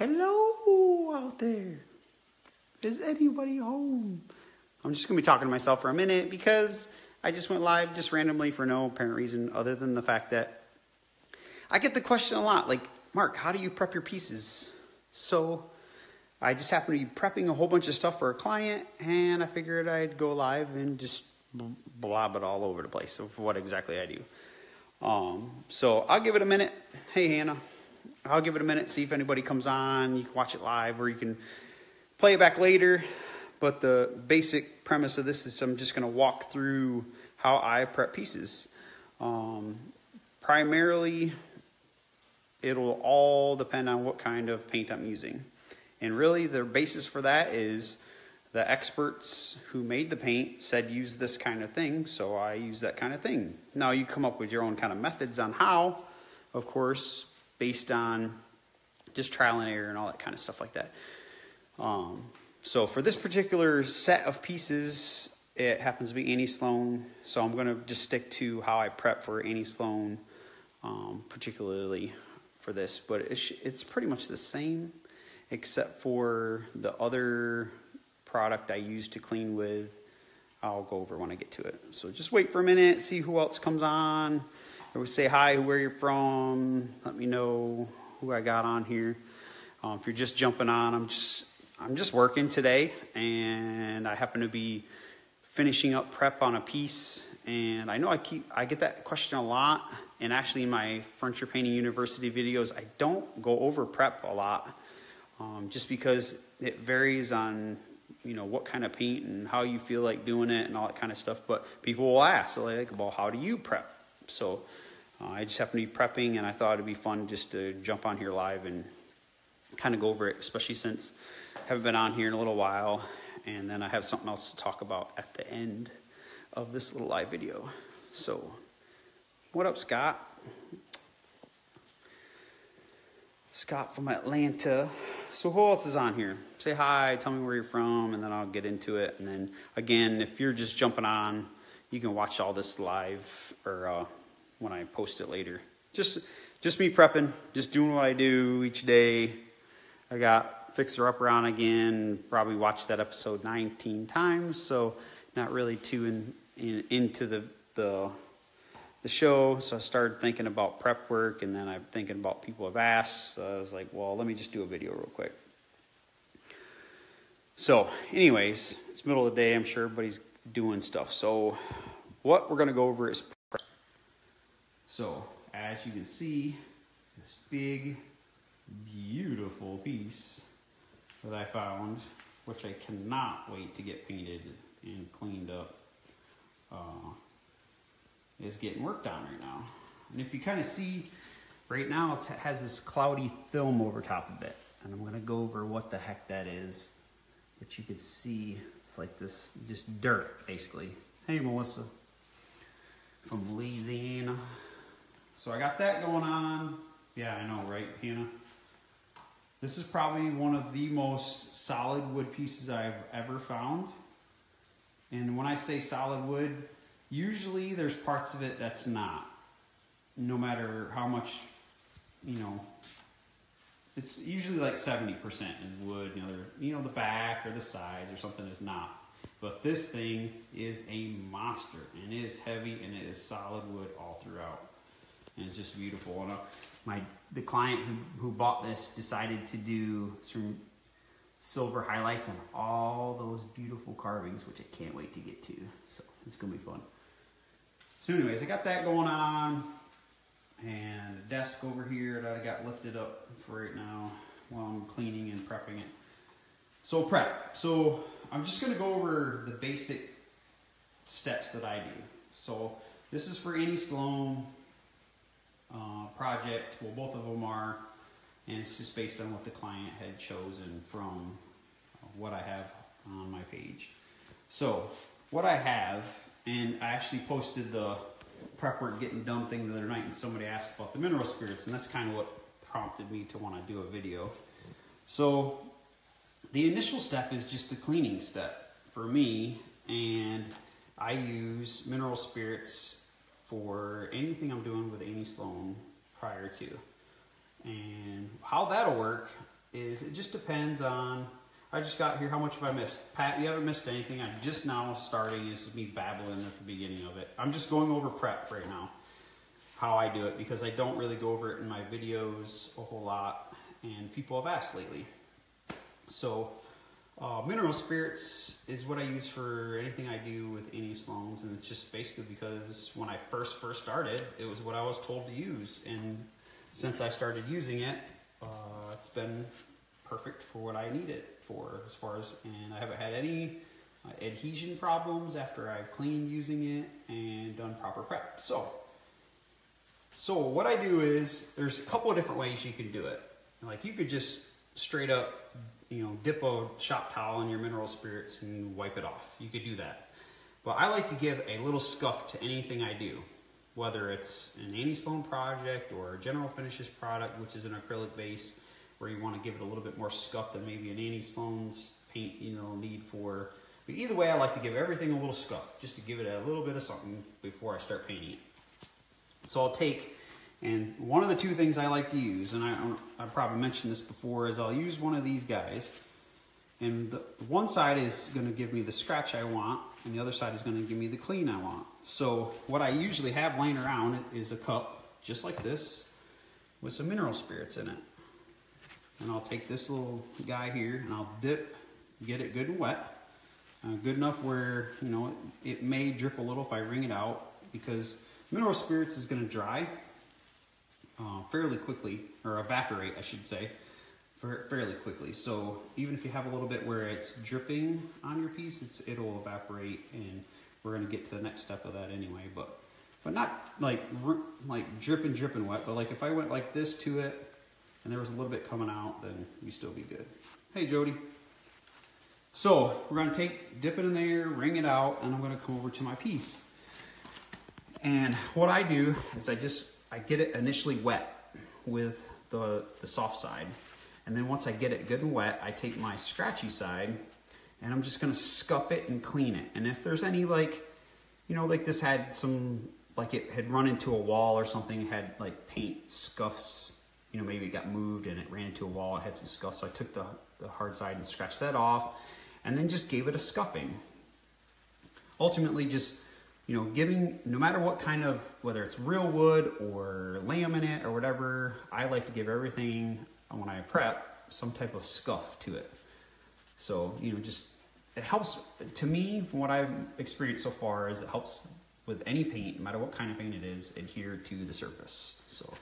Hello out there. Is anybody home? I'm just gonna be talking to myself for a minute because I just went live just randomly for no apparent reason other than the fact that I get the question a lot like, Mark, how do you prep your pieces? So I just happened to be prepping a whole bunch of stuff for a client and I figured I'd go live and just blob it all over the place of what exactly I do. Um, so I'll give it a minute. Hey, Hannah. I'll give it a minute, see if anybody comes on. You can watch it live or you can play it back later. But the basic premise of this is I'm just going to walk through how I prep pieces. Um, primarily, it'll all depend on what kind of paint I'm using. And really, the basis for that is the experts who made the paint said use this kind of thing, so I use that kind of thing. Now, you come up with your own kind of methods on how, of course, based on just trial and error and all that kind of stuff like that. Um, so for this particular set of pieces, it happens to be Annie Sloan. So I'm going to just stick to how I prep for Annie Sloan, um, particularly for this. But it's, it's pretty much the same, except for the other product I use to clean with. I'll go over when I get to it. So just wait for a minute, see who else comes on or say hi, where you're from. Let me know who I got on here. Um, if you're just jumping on, I'm just I'm just working today, and I happen to be finishing up prep on a piece. And I know I keep I get that question a lot. And actually, in my furniture painting university videos, I don't go over prep a lot, um, just because it varies on you know what kind of paint and how you feel like doing it and all that kind of stuff. But people will ask, like, well, how do you prep? So uh, I just happened to be prepping and I thought it'd be fun just to jump on here live and kind of go over it, especially since I haven't been on here in a little while. And then I have something else to talk about at the end of this little live video. So, what up, Scott? Scott from Atlanta. So, who else is on here? Say hi, tell me where you're from, and then I'll get into it. And then, again, if you're just jumping on, you can watch all this live or uh, when I post it later. Just, just me prepping, just doing what I do each day. I got Fixer Upper on again, probably watched that episode 19 times, so not really too in, in, into the, the, the show. So I started thinking about prep work, and then I'm thinking about people have asked. So I was like, well, let me just do a video real quick. So, anyways, it's middle of the day. I'm sure everybody's doing stuff. So, what we're going to go over is so as you can see, this big, beautiful piece that I found, which I cannot wait to get painted and cleaned up, uh, is getting worked on right now. And if you kind of see, right now it has this cloudy film over top of it. And I'm gonna go over what the heck that is. But you can see, it's like this, just dirt, basically. Hey, Melissa, from Louisiana. So I got that going on. Yeah, I know, right, Hannah? This is probably one of the most solid wood pieces I've ever found. And when I say solid wood, usually there's parts of it that's not. No matter how much, you know, it's usually like 70% is wood. You know, you know, the back or the sides or something is not. But this thing is a monster and it is heavy and it is solid wood all throughout and it's just beautiful. And uh, my the client who, who bought this decided to do some silver highlights on all those beautiful carvings, which I can't wait to get to. So it's gonna be fun. So, anyways, I got that going on, and a desk over here that I got lifted up for right now while I'm cleaning and prepping it. So prep. So I'm just gonna go over the basic steps that I do. So this is for Annie Sloan uh, project. Well, both of them are, and it's just based on what the client had chosen from what I have on my page. So, what I have, and I actually posted the prep work getting done thing the other night, and somebody asked about the mineral spirits, and that's kind of what prompted me to want to do a video. So, the initial step is just the cleaning step for me, and I use mineral spirits for anything I'm doing with Annie Sloan prior to. And how that'll work is it just depends on. I just got here. How much have I missed? Pat, you haven't missed anything. I'm just now starting. This is me babbling at the beginning of it. I'm just going over prep right now, how I do it, because I don't really go over it in my videos a whole lot, and people have asked lately. So, uh, mineral spirits is what I use for anything I do with Annie Sloan's, and it's just basically because when I first first started, it was what I was told to use, and since I started using it, uh, it's been perfect for what I need it for as far as, and I haven't had any uh, adhesion problems after I've cleaned using it and done proper prep. So, so what I do is there's a couple of different ways you can do it. Like you could just straight up, you know, dip a shop towel in your mineral spirits and wipe it off. You could do that. But I like to give a little scuff to anything I do, whether it's an Annie Sloan project or a General Finishes product, which is an acrylic base where you want to give it a little bit more scuff than maybe an Annie Sloan's paint, you know, need for. But either way, I like to give everything a little scuff, just to give it a little bit of something before I start painting it. So I'll take, and one of the two things I like to use, and I, I probably mentioned this before, is I'll use one of these guys. And the, one side is going to give me the scratch I want, and the other side is going to give me the clean I want. So what I usually have laying around is a cup, just like this, with some mineral spirits in it and I'll take this little guy here and I'll dip, get it good and wet. Uh, good enough where, you know, it, it, may drip a little if I wring it out because mineral spirits is going to dry uh, fairly quickly, or evaporate, I should say, fairly quickly. So even if you have a little bit where it's dripping on your piece, it's, it'll evaporate and we're to get to the next step of that anyway. But but not like like dripping, dripping wet, but like if I went like this to it and there was a little bit coming out, then we still be good. Hey, Jody. So we're to take, dip it in there, wring it out, and I'm to come over to my piece. And what I do is I just, I get it initially wet with the, the soft side. And then once I get it good and wet, I take my scratchy side and I'm just gonna scuff it and clean it. And if there's any like, you know, like this had some, like it had run into a wall or something, had like paint scuffs you know, maybe it got moved and it ran into a wall it had some scuffs. So I took the, the hard side and scratched that off and then just gave it a scuffing. Ultimately just, you know, giving, no matter what kind of, whether it's real wood or laminate or whatever, I like to give everything, uh, when I prep, some type of scuff to it. So, you know, just, it helps, to me, from what I've experienced so far, is it helps with any paint, no matter what kind of paint it is, adhere to the surface. So.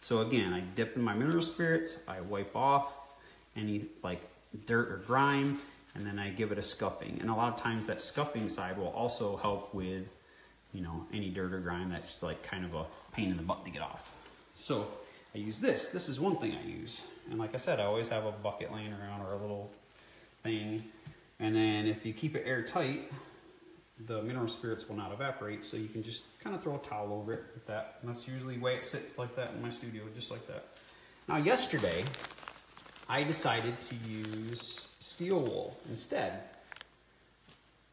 So again, I dip in my mineral spirits, I wipe off any like dirt or grime, and then I give it a scuffing. And a lot of times that scuffing side will also help with, you know, any dirt or grime that's like kind of a pain in the butt to get off. So I use this. This is one thing I use. And like I said, I always have a bucket laying around or a little thing. And then if you keep it airtight, the mineral spirits will not evaporate, so you can just kind of throw a towel over it like that. And that's usually the way it sits like that in my studio, just like that. Now yesterday, I decided to use steel wool instead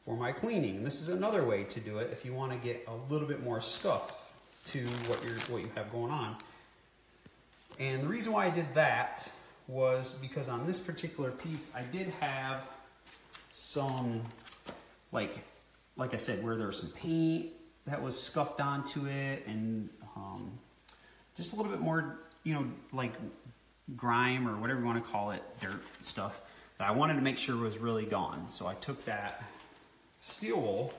for my cleaning. And this is another way to do it if you want to get a little bit more scuff to what you're what you have going on. And the reason why I did that was because on this particular piece, I did have some like like I said, where there was some paint that was scuffed onto it and um, just a little bit more, you know, like grime or whatever you want to call it, dirt stuff that I wanted to make sure was really gone. So I took that steel wool,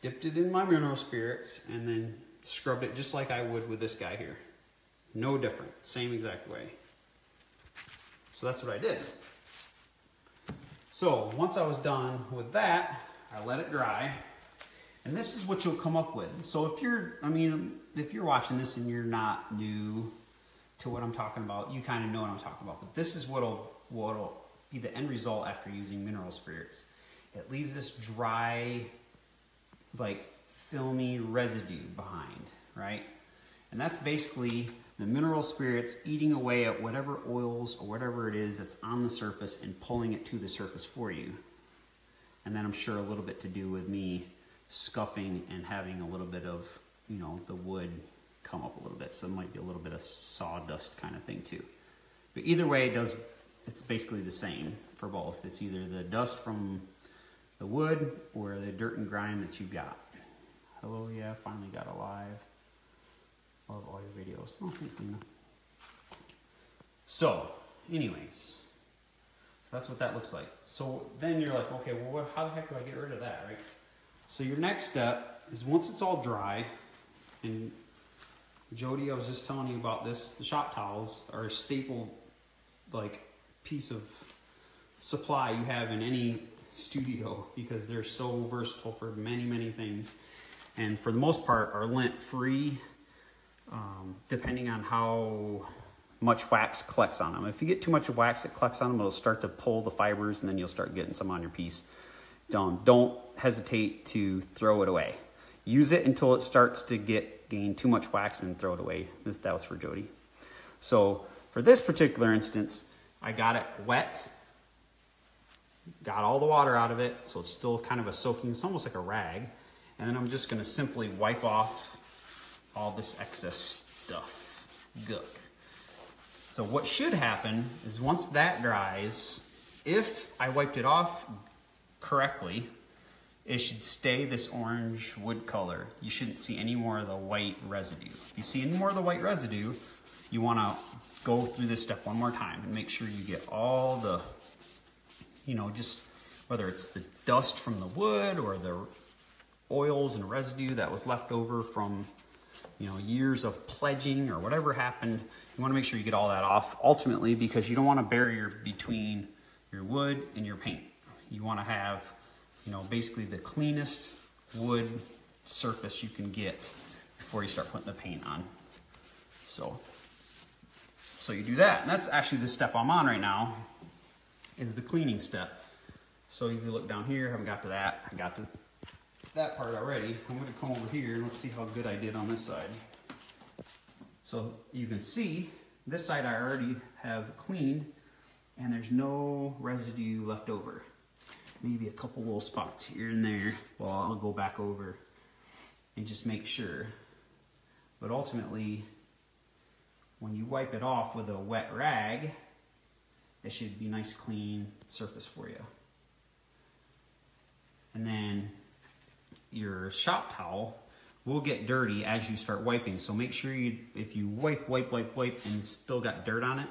dipped it in my mineral spirits, and then scrubbed it just like I would with this guy here. No different, same exact way. So that's what I did. So once I was done with that, I let it dry. And this is what you'll come up with. So if you're, I mean, if you're watching this and you're not new to what I'm talking about, you kind of know what I'm talking about. But this is what'll, what'll be the end result after using mineral spirits. It leaves this dry, like filmy residue behind, right? And that's basically the mineral spirits eating away at whatever oils or whatever it is that's on the surface and pulling it to the surface for you. And then I'm sure a little bit to do with me scuffing and having a little bit of, you know, the wood come up a little bit. So it might be a little bit of sawdust kind of thing too. But either way, it does it's basically the same for both. It's either the dust from the wood or the dirt and grime that you've got. Hello, yeah, finally got alive. Love all your videos. Oh, thanks, Lena. So, anyways, so that's what that looks like. So then you're like, okay, well, how the heck do I get rid of that, right? So your next step is once it's all dry, and Jody, I was just telling you about this. The shop towels are a staple, like piece of supply you have in any studio because they're so versatile for many, many things. And for the most part, are lint free, um, depending on how much wax collects on them. If you get too much wax that collects on them, it'll start to pull the fibers and then you'll start getting some on your piece. Don't, don't hesitate to throw it away. Use it until it starts to get gain too much wax and throw it away. This, that was for Jody. So for this particular instance, I got it wet, got all the water out of it, so it's still kind of a soaking, it's almost like a rag. And then I'm just gonna simply wipe off all this excess stuff, Good. So what should happen is once that dries, if I wiped it off correctly, it should stay this orange wood color. You shouldn't see any more of the white residue. If you see any more of the white residue, you wanna go through this step one more time and make sure you get all the, you know, just whether it's the dust from the wood or the oils and residue that was left over from, you know, years of pledging or whatever happened, you wanna make sure you get all that off ultimately because you don't want a barrier between your wood and your paint. You wanna have, you know, basically the cleanest wood surface you can get before you start putting the paint on. So, so you do that. And that's actually the step I'm on right now is the cleaning step. So if you look down here, I haven't got to that. I got to that part already. I'm gonna come over here and let's see how good I did on this side. So you can see this side I already have cleaned and there's no residue left over. Maybe a couple little spots here and there. Well, I'll go back over and just make sure. But ultimately, when you wipe it off with a wet rag, it should be nice clean surface for you. And then your shop towel will get dirty as you start wiping. So make sure you, if you wipe, wipe, wipe, wipe, and still got dirt on it,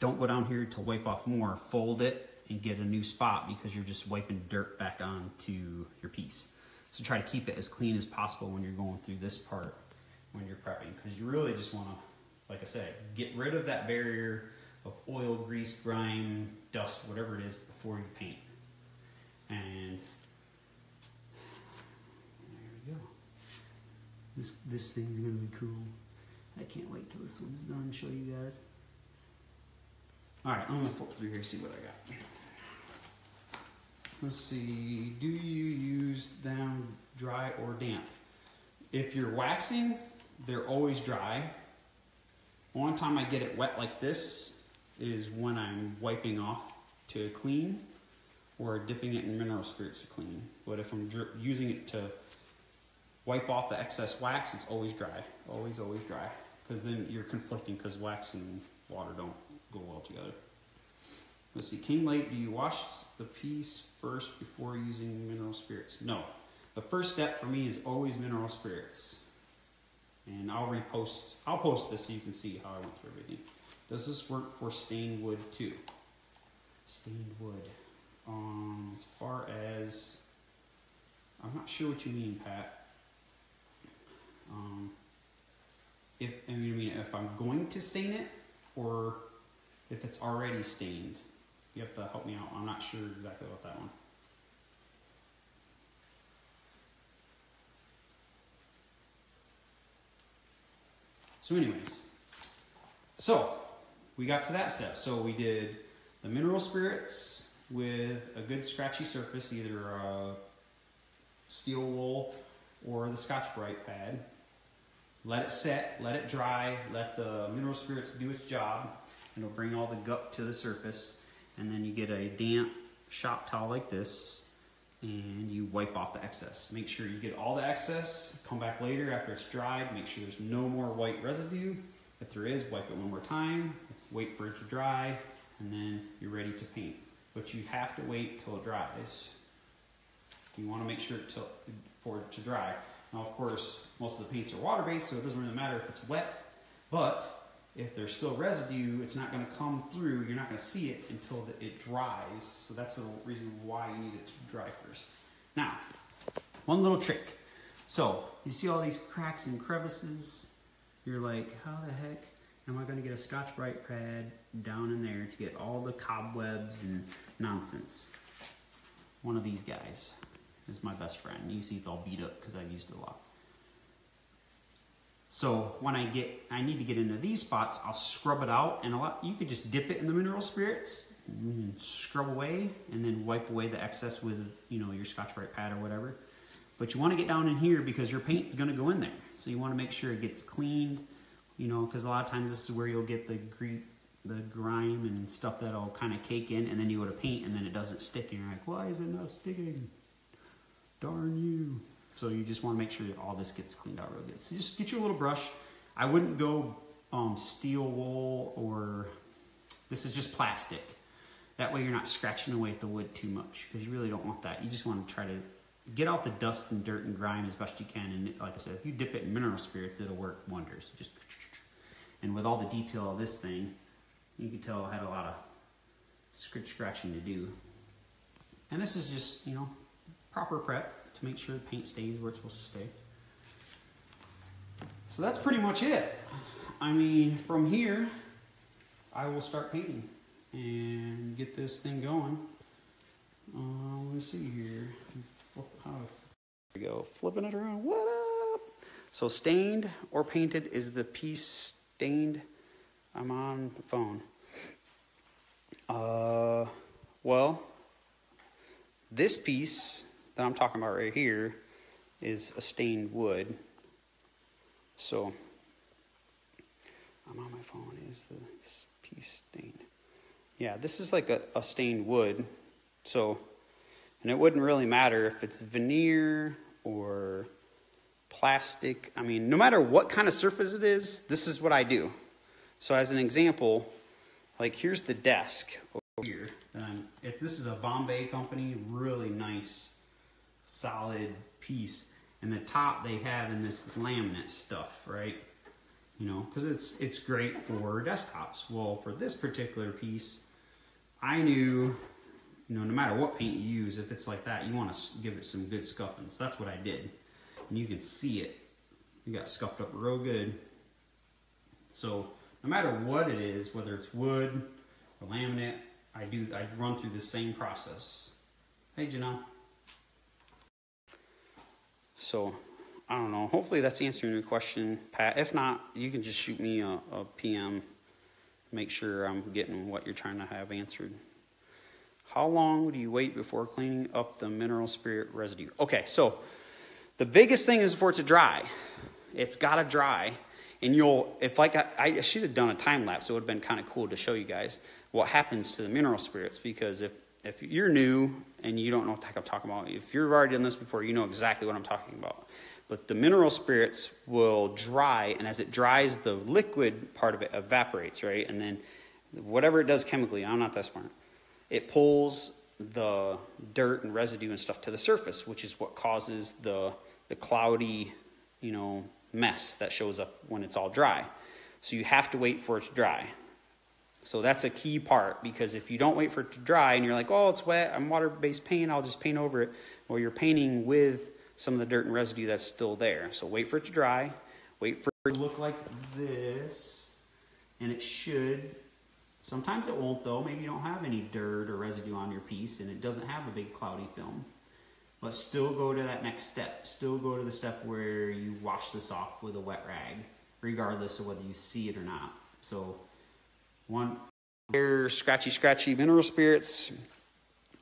don't go down here to wipe off more. Fold it and get a new spot because you're just wiping dirt back onto your piece. So try to keep it as clean as possible when you're going through this part when you're prepping because you really just want to, like I said, get rid of that barrier of oil, grease, grime, dust, whatever it is before you paint. And there we go. This, this thing's gonna be cool. I can't wait till this one's done show you guys. All right, I'm gonna flip through here see what I got. Let's see, do you use them dry or damp? If you're waxing, they're always dry. One time I get it wet like this is when I'm wiping off to clean or dipping it in mineral spirits to clean. But if I'm using it to wipe off the excess wax, it's always dry. Always, always dry. Because then you're conflicting because wax and water don't go well together. Let's see, King Late, do you wash the piece first before using mineral spirits? No. The first step for me is always mineral spirits. And I'll repost, I'll post this so you can see how I went through everything. Does this work for stained wood too? Stained wood. Um, as far as, I'm not sure what you mean, Pat. Um, if I mean if I'm going to stain it or if it's already stained. You have to help me out. I'm not sure exactly about that one. So anyways, so we got to that step. So we did the mineral spirits with a good scratchy surface, either a steel wool or the Scotch-Brite pad. Let it set, let it dry, let the mineral spirits do its job, and it'll bring all the gup to the surface. And then you get a damp shop towel like this, and you wipe off the excess. Make sure you get all the excess, come back later after it's dried, make sure there's no more white residue. If there is, wipe it one more time, wait for it to dry, and then you're ready to paint. But you have to wait till it dries. You want to make sure to, for it to dry. Now, of course, most of the paints are water-based, so it doesn't really matter if it's wet. But if there's still residue, it's not going to come through. You're not going to see it until it dries. So that's the reason why you need it to dry first. Now, one little trick. So you see all these cracks and crevices? You're like, how the heck am I going to get a Scotch-Brite pad down in there to get all the cobwebs and nonsense? One of these guys is my best friend. You see it's all beat up because I've used it a lot. So when I get, I need to get into these spots, I'll scrub it out and a lot, you could just dip it in the mineral spirits, mm, scrub away and then wipe away the excess with, you know, your Scotch-Brite pad or whatever. But you want to get down in here because your paint is going to go in there. So you want to make sure it gets cleaned, you know, because a lot of times this is where you'll get the the grime and stuff that'll kind of cake in and then you go to paint and then it doesn't stick and you're like, why is it not sticking? Darn you. So you just want to make sure that all this gets cleaned out real good. So just get your little brush. I wouldn't go um, steel wool or this is just plastic. That way you're not scratching away at the wood too much because you really don't want that. You just want to try to get out the dust and dirt and grime as best you can. And like I said, if you dip it in mineral spirits, it'll work wonders. Just and with all the detail of this thing, you can tell I had a lot of scratch scratching to do. And this is just, you know, proper prep to make sure the paint stays where it's supposed to stay. So that's pretty much it. I mean, from here, I will start painting and get this thing going. Uh, let me see here. We go, flipping it around. What up? So stained or painted is the piece stained. I'm on phone. Uh, well, this piece that I'm talking about right here is a stained wood. So, I'm on my phone. Is this piece stained? Yeah, this is like a, a stained wood. So, and it wouldn't really matter if it's veneer or plastic. I mean, no matter what kind of surface it is, this is what I do. So, as an example, like here's the desk over here. this is a Bombay company, really nice solid piece. And the top they have in this laminate stuff, right? You know, because it's it's great for desktops. Well, for this particular piece, I knew, you know, no matter what paint you use, if it's like that, you want to give it some good scuffing. So that's what I did. And you can see it. It got scuffed up real good. So no matter what it is, whether it's wood or laminate, I do I run through the same process. Hey, Janelle. So I don't know. Hopefully that's answering your question, Pat. If not, you can just shoot me a, a PM. Make sure I'm getting what you're trying to have answered. How long do you wait before cleaning up the mineral spirit residue? Okay, so the biggest thing is for it to dry. It's got to dry. And you'll, if like I, I should have done a time lapse, it would have been kind of cool to show you guys what happens to the mineral spirits because if if you're new and you don't know what the heck I'm talking about, if you've already done this before, you know exactly what I'm talking about. But the mineral spirits will dry, and as it dries, the liquid part of it evaporates, right? And then whatever it does chemically, I'm not that smart, it pulls the dirt and residue and stuff to the surface, which is what causes the, the cloudy, you know, mess that shows up when it's all dry. So you have to wait for it to dry. So that's a key part because if you don't wait for it to dry and you're like, oh, it's wet, I'm water based paint, I'll just paint over it, well, you're painting with some of the dirt and residue that's still there. So wait for it to dry, wait for it to look like this, and it should. Sometimes it won't though. Maybe you don't have any dirt or residue on your piece and it doesn't have a big cloudy film. But still go to that next step. Still go to the step where you wash this off with a wet rag, regardless of whether you see it or not. So one scratchy, scratchy mineral spirits,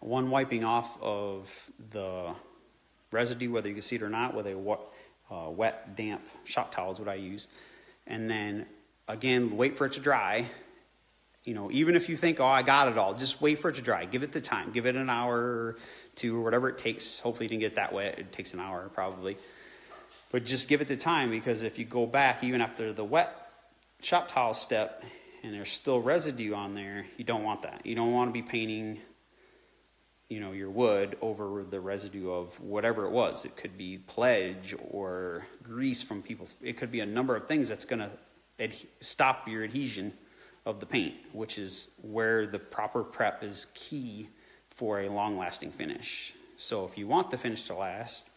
one wiping off of the residue, whether you can see it or not, with a uh, wet, damp shop towel is what I use. And then again, wait for it to dry. You know, even if you think, oh, I got it all, just wait for it to dry. Give it the time. Give it an hour or two or whatever it takes. Hopefully, you didn't get that wet. It takes an hour probably. But just give it the time because if you go back, even after the wet shop towel step, and there's still residue on there, you don't want that. You don't want to be painting, you know, your wood over the residue of whatever it was. It could be pledge or grease from people's. It could be a number of things that's going to stop your adhesion of the paint, which is where the proper prep is key for a long-lasting finish. So if you want the finish to last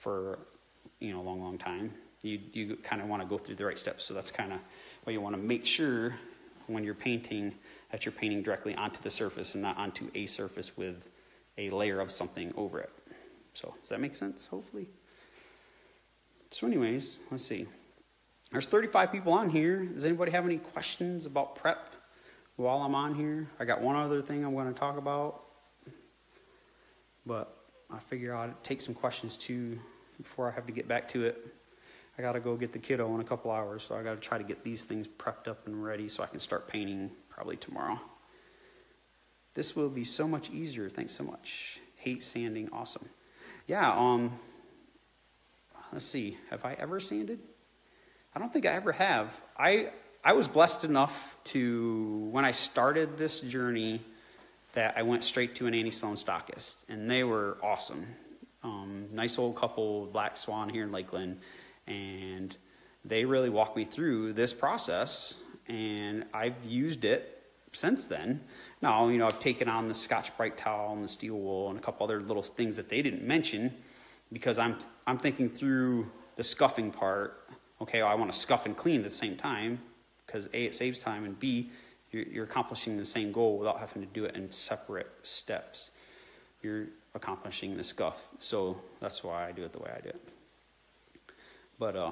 for you know a long, long time, you you kind of want to go through the right steps. So that's kind of what you want to make sure when you're painting that you're painting directly onto the surface and not onto a surface with a layer of something over it. So does that make sense? Hopefully. So, anyways, let's see. There's 35 people on here. Does anybody have any questions about prep while I'm on here? I got one other thing I'm going to talk about, but I figure I'll take some questions too before I have to get back to it. I got to go get the kiddo in a couple hours, so I got to try to get these things prepped up and ready so I can start painting probably tomorrow. This will be so much easier. Thanks so much. Hate sanding, awesome. Yeah, um, let's see. Have I ever sanded? I don't think I ever have. I I was blessed enough to when I started this journey that I went straight to an Annie Sloan stockist, and they were awesome. Um, nice old couple, Black Swan here in Lakeland, and they really walked me through this process, and I've used it since then. Now, you know, I've taken on the Scotch-Brite towel and the steel wool and a couple other little things that they didn't mention because I'm I'm thinking through the scuffing part. Okay, well, I want to scuff and clean at the same time because A, it saves time, and B, you're, you're accomplishing the same goal without having to do it in separate steps. You're accomplishing the scuff. So that's why I do it the way I do it. But, uh,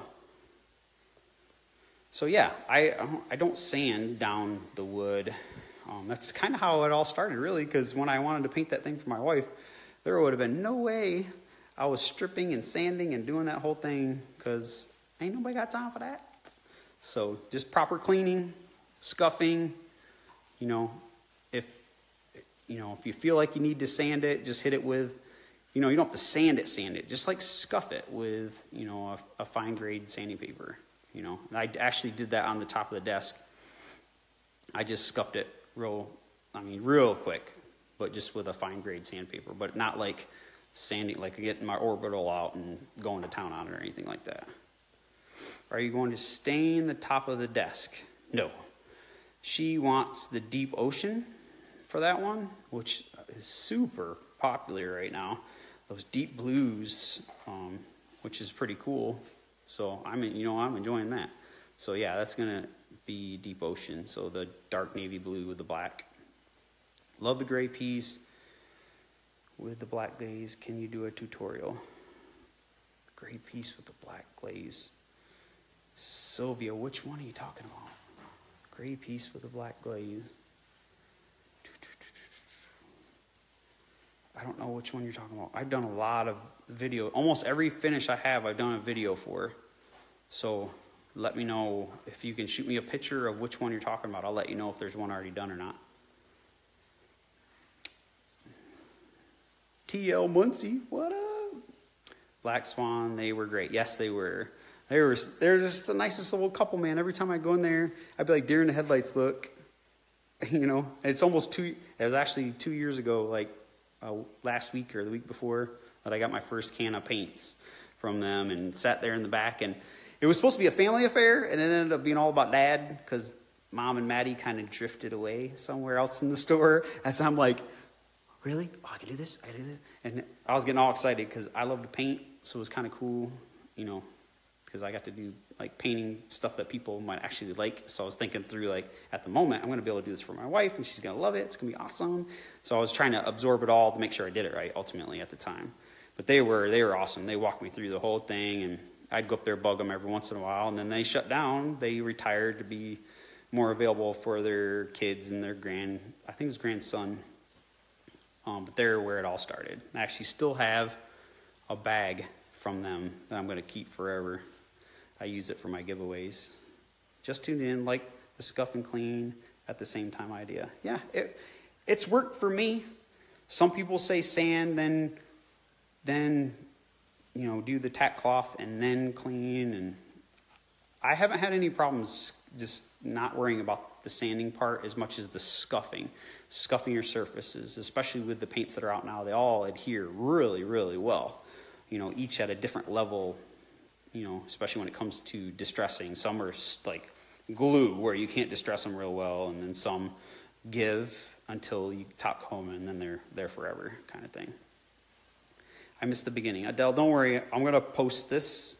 so yeah, I, I don't sand down the wood. Um, that's kind of how it all started, really, because when I wanted to paint that thing for my wife, there would have been no way I was stripping and sanding and doing that whole thing because ain't nobody got time for that. So just proper cleaning, scuffing, you know, if you know, if you feel like you need to sand it, just hit it with, you know, you don't have to sand it, sand it. Just like scuff it with, you know, a, a fine grade sanding paper. You know, I actually did that on the top of the desk. I just scuffed it real, I mean, real quick, but just with a fine grade sandpaper, but not like sanding, like getting my orbital out and going to town on it or anything like that. Are you going to stain the top of the desk? No. She wants the deep ocean for that one, which is super popular right now. Those deep blues, um, which is pretty cool. So I mean, you know, I'm enjoying that. So yeah, that's gonna be deep ocean. So the dark navy blue with the black. Love the gray piece with the black glaze. Can you do a tutorial? Gray piece with the black glaze. Sylvia, which one are you talking about? Gray piece with the black glaze. I don't know which one you're talking about. I've done a lot of video. Almost every finish I have, I've done a video for. So let me know if you can shoot me a picture of which one you're talking about. I'll let you know if there's one already done or not. TL Muncie, what up? Black Swan, they were great. Yes, they were. They were they're just the nicest little couple, man. Every time I go in there, I'd be like deer in the headlights look. You know, it's almost two. It was actually two years ago, like uh, last week or the week before, that I got my first can of paints from them and sat there in the back. And it was supposed to be a family affair, and it ended up being all about dad because mom and Maddie kind of drifted away somewhere else in the store. So I'm like, really? Oh, I can do this. I can do this. And I was getting all excited because I love to paint, so it was kind of cool, you know, because I got to do like painting stuff that people might actually like. So I was thinking through like at the moment I'm going to be able to do this for my wife and she's going to love it. It's going to be awesome. So I was trying to absorb it all to make sure I did it right ultimately at the time. But they were they were awesome. They walked me through the whole thing and I'd go up there bug them every once in a while and then they shut down. They retired to be more available for their kids and their grand I think it was grandson. Um, but they're where it all started. I actually still have a bag from them that I'm going to keep forever. I use it for my giveaways. Just tune in, like the scuff and clean at the same time idea. Yeah, it, it's worked for me. Some people say sand, then, then, you know, do the tack cloth and then clean. And I haven't had any problems just not worrying about the sanding part as much as the scuffing. Scuffing your surfaces, especially with the paints that are out now, they all adhere really, really well. You know, each at a different level, you know, especially when it comes to distressing. Some are like glue where you can't distress them real well, and then some give until you coat them and then they're there forever kind of thing. I missed the beginning. Adele, don't worry. I'm going to post this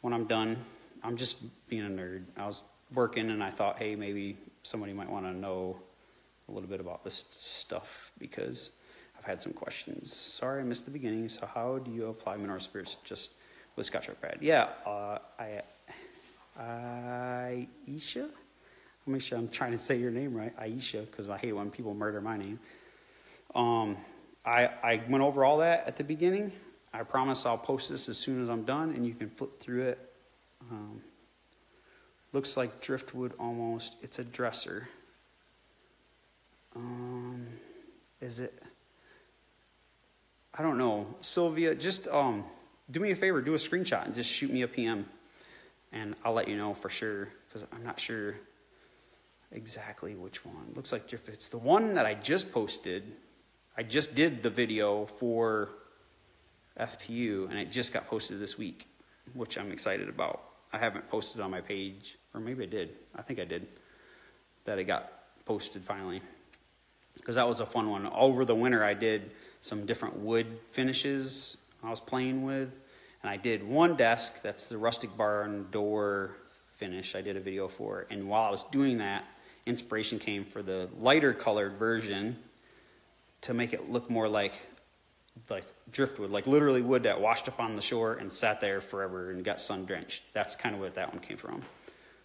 when I'm done. I'm just being a nerd. I was working and I thought, hey, maybe somebody might want to know a little bit about this stuff because I've had some questions. Sorry, I missed the beginning. So, how do you apply mineral spirits just with Scotch Pad? Yeah, uh, I, Aisha. Make sure I'm trying to say your name right, Aisha, because I hate when people murder my name. Um, I, I went over all that at the beginning. I promise I'll post this as soon as I'm done, and you can flip through it. Um, looks like driftwood almost. It's a dresser. Um, is it? I don't know, Sylvia. Just um, do me a favor, do a screenshot and just shoot me a PM, and I'll let you know for sure because I'm not sure exactly which one. Looks like if it's the one that I just posted I just did the video for FPU and it just got posted this week, which I'm excited about. I haven't posted on my page, or maybe I did. I think I did. That it got posted finally. Because that was a fun one. Over the winter, I did some different wood finishes I was playing with. And I did one desk, that's the rustic barn door finish, I did a video for. And while I was doing that, inspiration came for the lighter colored version to make it look more like like driftwood, like literally wood that washed up on the shore and sat there forever and got sun drenched. That's kind of what that one came from.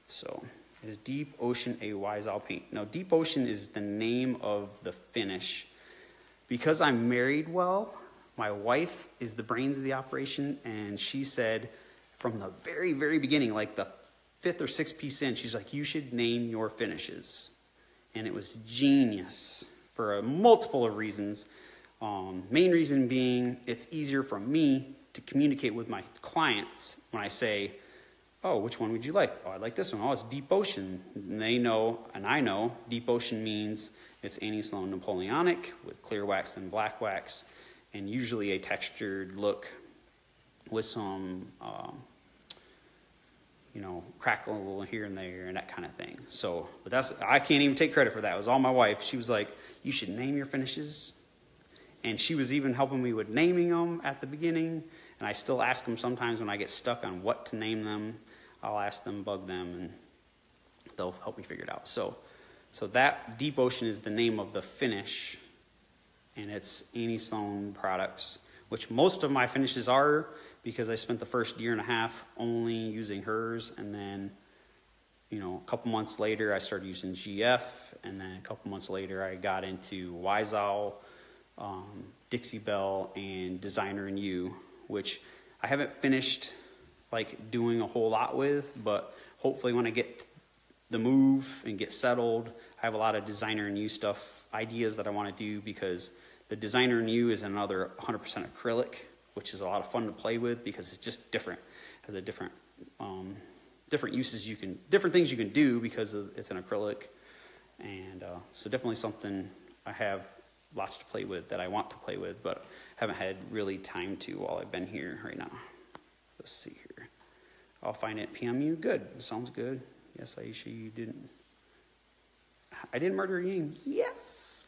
So, is Deep Ocean a Wise-Owl paint? No, Deep Ocean is the name of the finish. Because I'm married well, my wife is the brains of the operation, and she said from the very, very beginning, like the fifth or sixth piece in, she's like, You should name your finishes. And it was genius for a multiple of reasons. Um, main reason being it's easier for me to communicate with my clients when I say, oh, which one would you like? Oh, I like this one. Oh, it's Deep Ocean. And they know, and I know, Deep Ocean means it's Annie Sloan Napoleonic with clear wax and black wax, and usually a textured look with some um, you know, crackle here and there and that kind of thing. So, but that's, I can't even take credit for that. It was all my wife. She was like, you should name your finishes. And she was even helping me with naming them at the beginning. And I still ask them sometimes when I get stuck on what to name them. I'll ask them, bug them, and they'll help me figure it out. So, so that Deep Ocean is the name of the finish, and it's Annie Sloan products, which most of my finishes are because I spent the first year and a half only using hers, and then, you know, a couple months later I started using GF, and then a couple months later I got into Wise Owl, um, Dixie Belle, and Designer and You, which I haven't finished like doing a whole lot with, but hopefully when I get the move and get settled, I have a lot of Designer and You stuff ideas that I want to do because the Designer You is another 100% acrylic which is a lot of fun to play with because it's just different. It has a different um, different uses you can different things you can do because of, it's an acrylic, and uh, so definitely something I have lots to play with that I want to play with, but haven't had really time to while I've been here right now. Let's see here. I'll find it. PMU, good. Sounds good. Yes, Aisha, you didn't. I didn't murder Ying. Yes.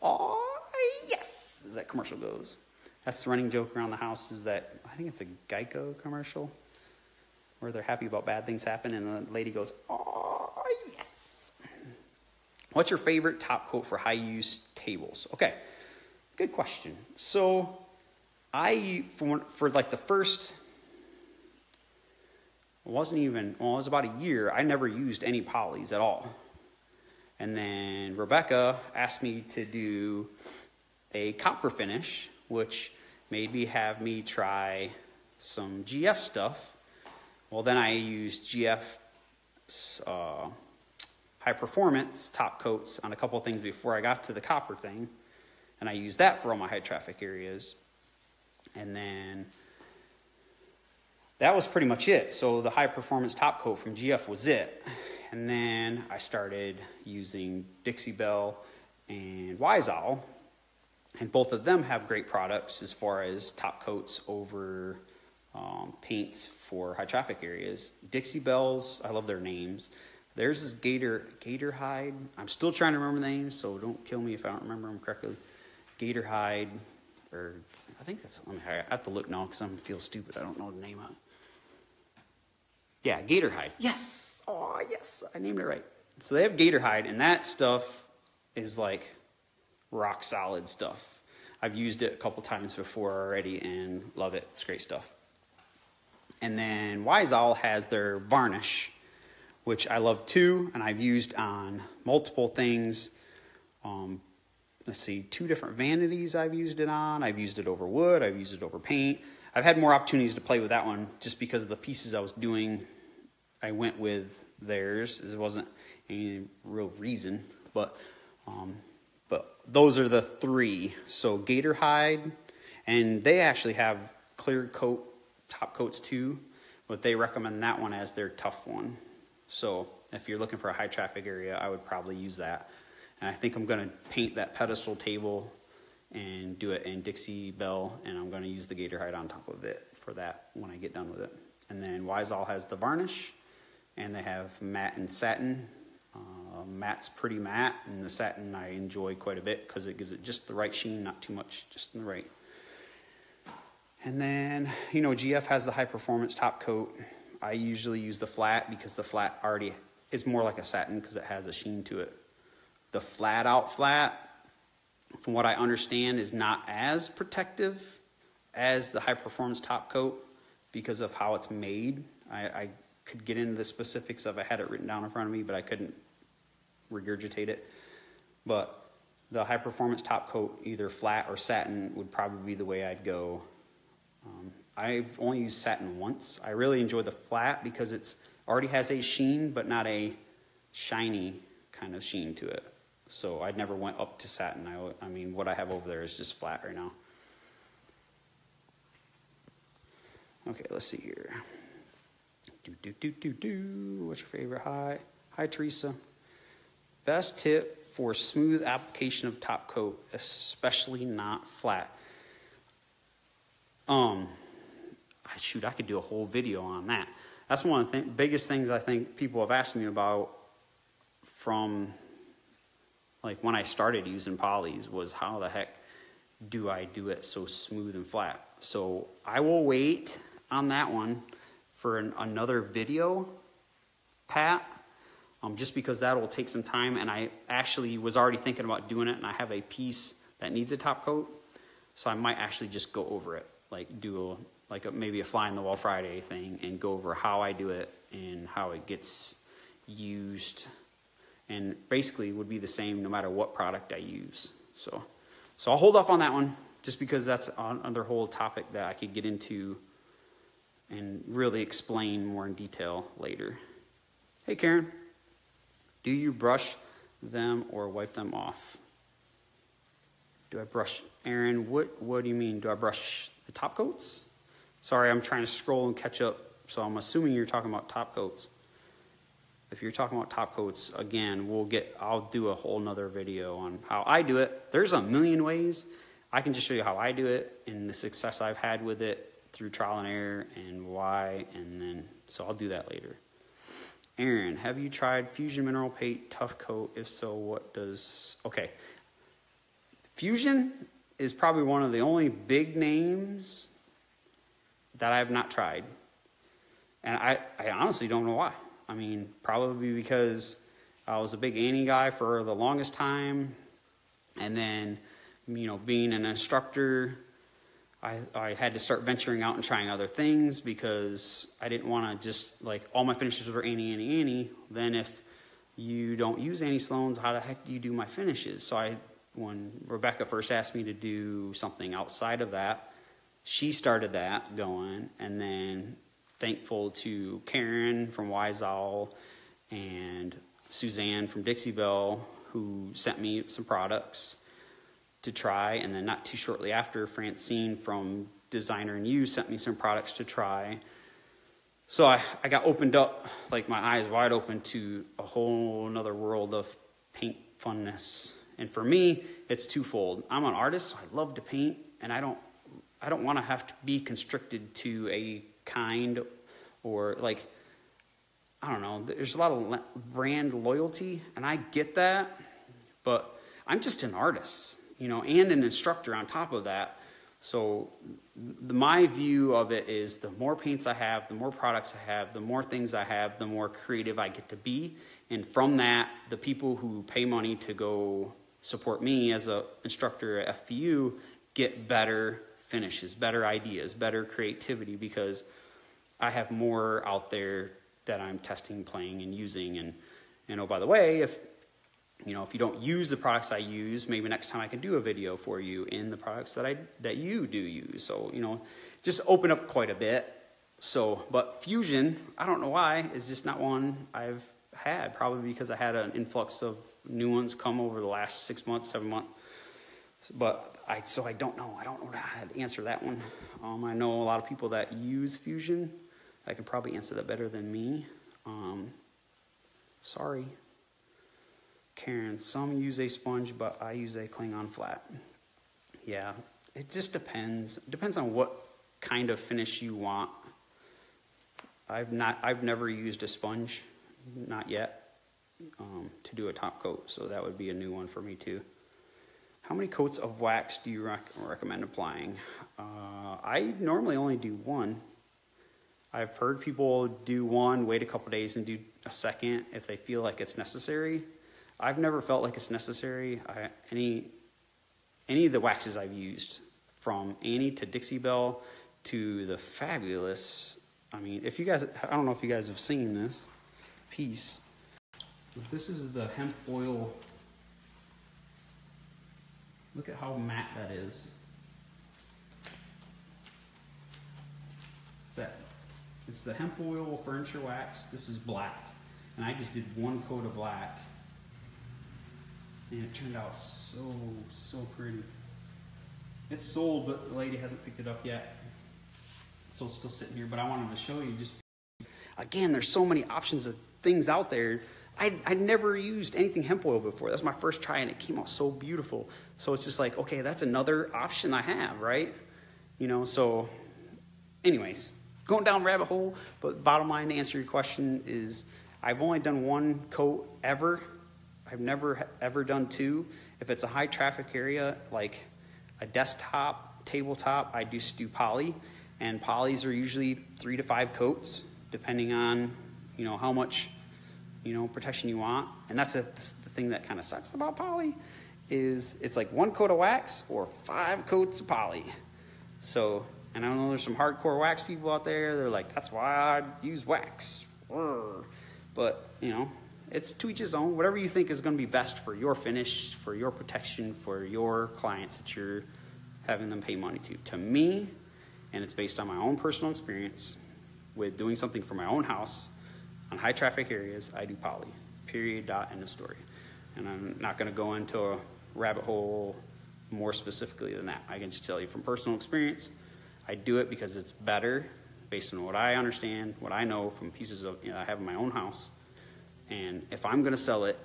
Oh, yes. As that commercial goes. That's the running joke around the house is that I think it's a Geico commercial where they're happy about bad things happen and the lady goes, "Oh, yes." What's your favorite top coat for high use tables? Okay. Good question. So, I for for like the first it wasn't even well, it was about a year. I never used any polys at all. And then Rebecca asked me to do a copper finish, which made me have me try some GF stuff. Well, then I used GF uh, high performance top coats on a couple things before I got to the copper thing. And I used that for all my high traffic areas. And then that was pretty much it. So the high performance top coat from GF was it. And then I started using Dixie Belle and Wise Owl. And both of them have great products as far as top coats over um, paints for high traffic areas. Dixie Belle's, I love their names. There's this Gator Gator Hide. I'm still trying to remember the names, so don't kill me if I don't remember them correctly. Gator Hide, or I think that's. Let me. I have to look now because I'm feel stupid. I don't know the name of it. Yeah, Gator Hide. Yes. Oh yes, I named it right. So they have Gator Hide, and that stuff is like rock solid stuff. I've used it a couple times before already and love it. It's great stuff. And then Wise Owl has their varnish, which I love too, and I've used on multiple things. Um, let's see, two different vanities I've used it on. I've used it over wood, I've used it over paint. I've had more opportunities to play with that one just because of the pieces I was doing. I went with theirs. It wasn't any real reason, but um, but those are the three. So Gator Hide, and they actually have clear coat top coats too, but they recommend that one as their tough one. So if you're looking for a high traffic area, I would probably use that. And I think I'm to paint that pedestal table and do it in Dixie Belle, and I'm to use the gator hide on top of it for that when I get done with it. And then Wise has the varnish, and they have matte and satin. Uh, matte's pretty matte, and the satin I enjoy quite a bit because it gives it just the right sheen, not too much, just in the right. And then, you know, GF has the high performance top coat. I usually use the flat because the flat already is more like a satin because it has a sheen to it. The flat out flat, from what I understand, is not as protective as the high performance top coat because of how it's made. I, I could get into the specifics of I had it written down in front of me, but I couldn't regurgitate it. But the high performance top coat, either flat or satin, would probably be the way I'd go um, I've only used satin once. I really enjoy the flat because it's already has a sheen, but not a shiny kind of sheen to it. So I never went up to satin. I, I mean, what I have over there is just flat right now. Okay, let's see here. Do, do, do, do, do. What's your favorite? Hi. Hi, Teresa. Best tip for smooth application of top coat, especially not flat. Um, I, shoot, I could do a whole video on that. That's one of the th- biggest things I think people have asked me about from like when I started using polys was how the heck do I do it so smooth and flat? So I will wait on that one for an, another video, Pat, um, just because that will take some time. And I actually was already thinking about doing it, and I have a piece that needs a top coat, so I might actually just go over it like do a, like a, maybe a fly in the wall Friday thing and go over how I do it and how it gets used, and basically would be the same no matter what product I use. So, so I'll hold off on that one just because that's another whole topic that I could get into and really explain more in detail later. Hey Karen, do you brush them or wipe them off? Do I brush? Aaron, what, what do you mean? Do I brush the top coats? Sorry, I'm trying to scroll and catch up, so I'm assuming you're talking about top coats. If you're talking about top coats, again, we'll get, I'll do a whole nother video on how I do it. There's a million ways. I can just show you how I do it and the success I've had with it through trial and error and why, and then, so I'll do that later. Aaron, have you tried Fusion Mineral Paint Tough Coat? If so, what does, okay. Fusion is probably one of the only big names that I have not tried. And I, I honestly don't know why. I mean, probably because I was a big Annie guy for the longest time. And then, you know, being an instructor, I, I had to start venturing out and trying other things because I didn't want to just, like, all my finishes were Annie, Annie, Annie. Then if you don't use Annie Sloans, how the heck do you do my finishes? So I when Rebecca first asked me to do something outside of that, she started that going, and then thankful to Karen from Wise Owl and Suzanne from Dixie Belle who sent me some products to try, and then not too shortly after, Francine from Designer and You sent me some products to try. so I, I got opened up, like my eyes wide open to a whole another world of paint funness. And for me, it's twofold. I'm an artist, so I love to paint, and I don't I don't want to have to be constricted to a kind or like I don't know. There's a lot of brand loyalty, and I get that, but I'm just an artist, you know, and an instructor on top of that. So the, my view of it is the more paints I have, the more products I have, the more things I have, the more creative I get to be. And from that, the people who pay money to go support me as an instructor at FPU get better finishes, better ideas, better creativity because I have more out there that I'm testing, playing, and using. And, and oh, by the way, if you know, if you don't use the products I use, maybe next time I can do a video for you in the products that I that you do use. So, you know, just open up quite a bit. So, but Fusion, I don't know why, is just not one I've had, probably because I had an influx of new ones come over the last six months, seven months. But I so I don't know. I don't know how to answer that one. Um, I know a lot of people that use Fusion. I can probably answer that better than me. Um, sorry. Karen, some use a sponge, but I use a Cling On flat. Yeah, it just depends. It depends on what kind of finish you want. I've not, I've never used a sponge, not yet, um, to do a top coat. So that would be a new one for me too. How many coats of wax do you rec recommend applying? Uh, I normally only do one. I've heard people do one, wait a couple days, and do a second if they feel like it's necessary. I've never felt like it's necessary. I, any any of the waxes I've used, from Annie to Dixie Belle to the fabulous. I mean, if you guys, I don't know if you guys have seen this piece. This is the hemp oil, look at how matte that is. It's that. It's the hemp oil furniture wax. This is black, and I just did one coat of black and it turned out so, so pretty. It's sold, but the lady hasn't picked it up yet. So it's still sitting here, but I wanted to show you just, again, there's so many options of things out there. I I never used anything hemp oil before. That's my first try, and it came out so beautiful. So it's just like, okay, that's another option I have, right? You know, so anyways, going down rabbit hole, but bottom line to answer your question is I've only done one coat ever I've never ever done two. If it's a high traffic area, like a desktop, tabletop, I do do poly, and polys are usually three to five coats, depending on you know how much you know protection you want. And that's, a, that's the thing that kind of sucks about poly is it's like one coat of wax or five coats of poly. So, and I know there's some hardcore wax people out there. They're like, that's why I use wax. But you know, it's to each his own. Whatever you think is going to be best for your finish, for your protection, for your clients that you're having them pay money to. To me, and it's based on my own personal experience with doing something for my own house on high traffic areas, I do poly. Period, dot, end of story. And I'm not going to go into a rabbit hole more specifically than that. I can just tell you from personal experience, I do it because it's better based on what I understand, what I know from pieces of you know, I have in my own house and if I'm going to sell it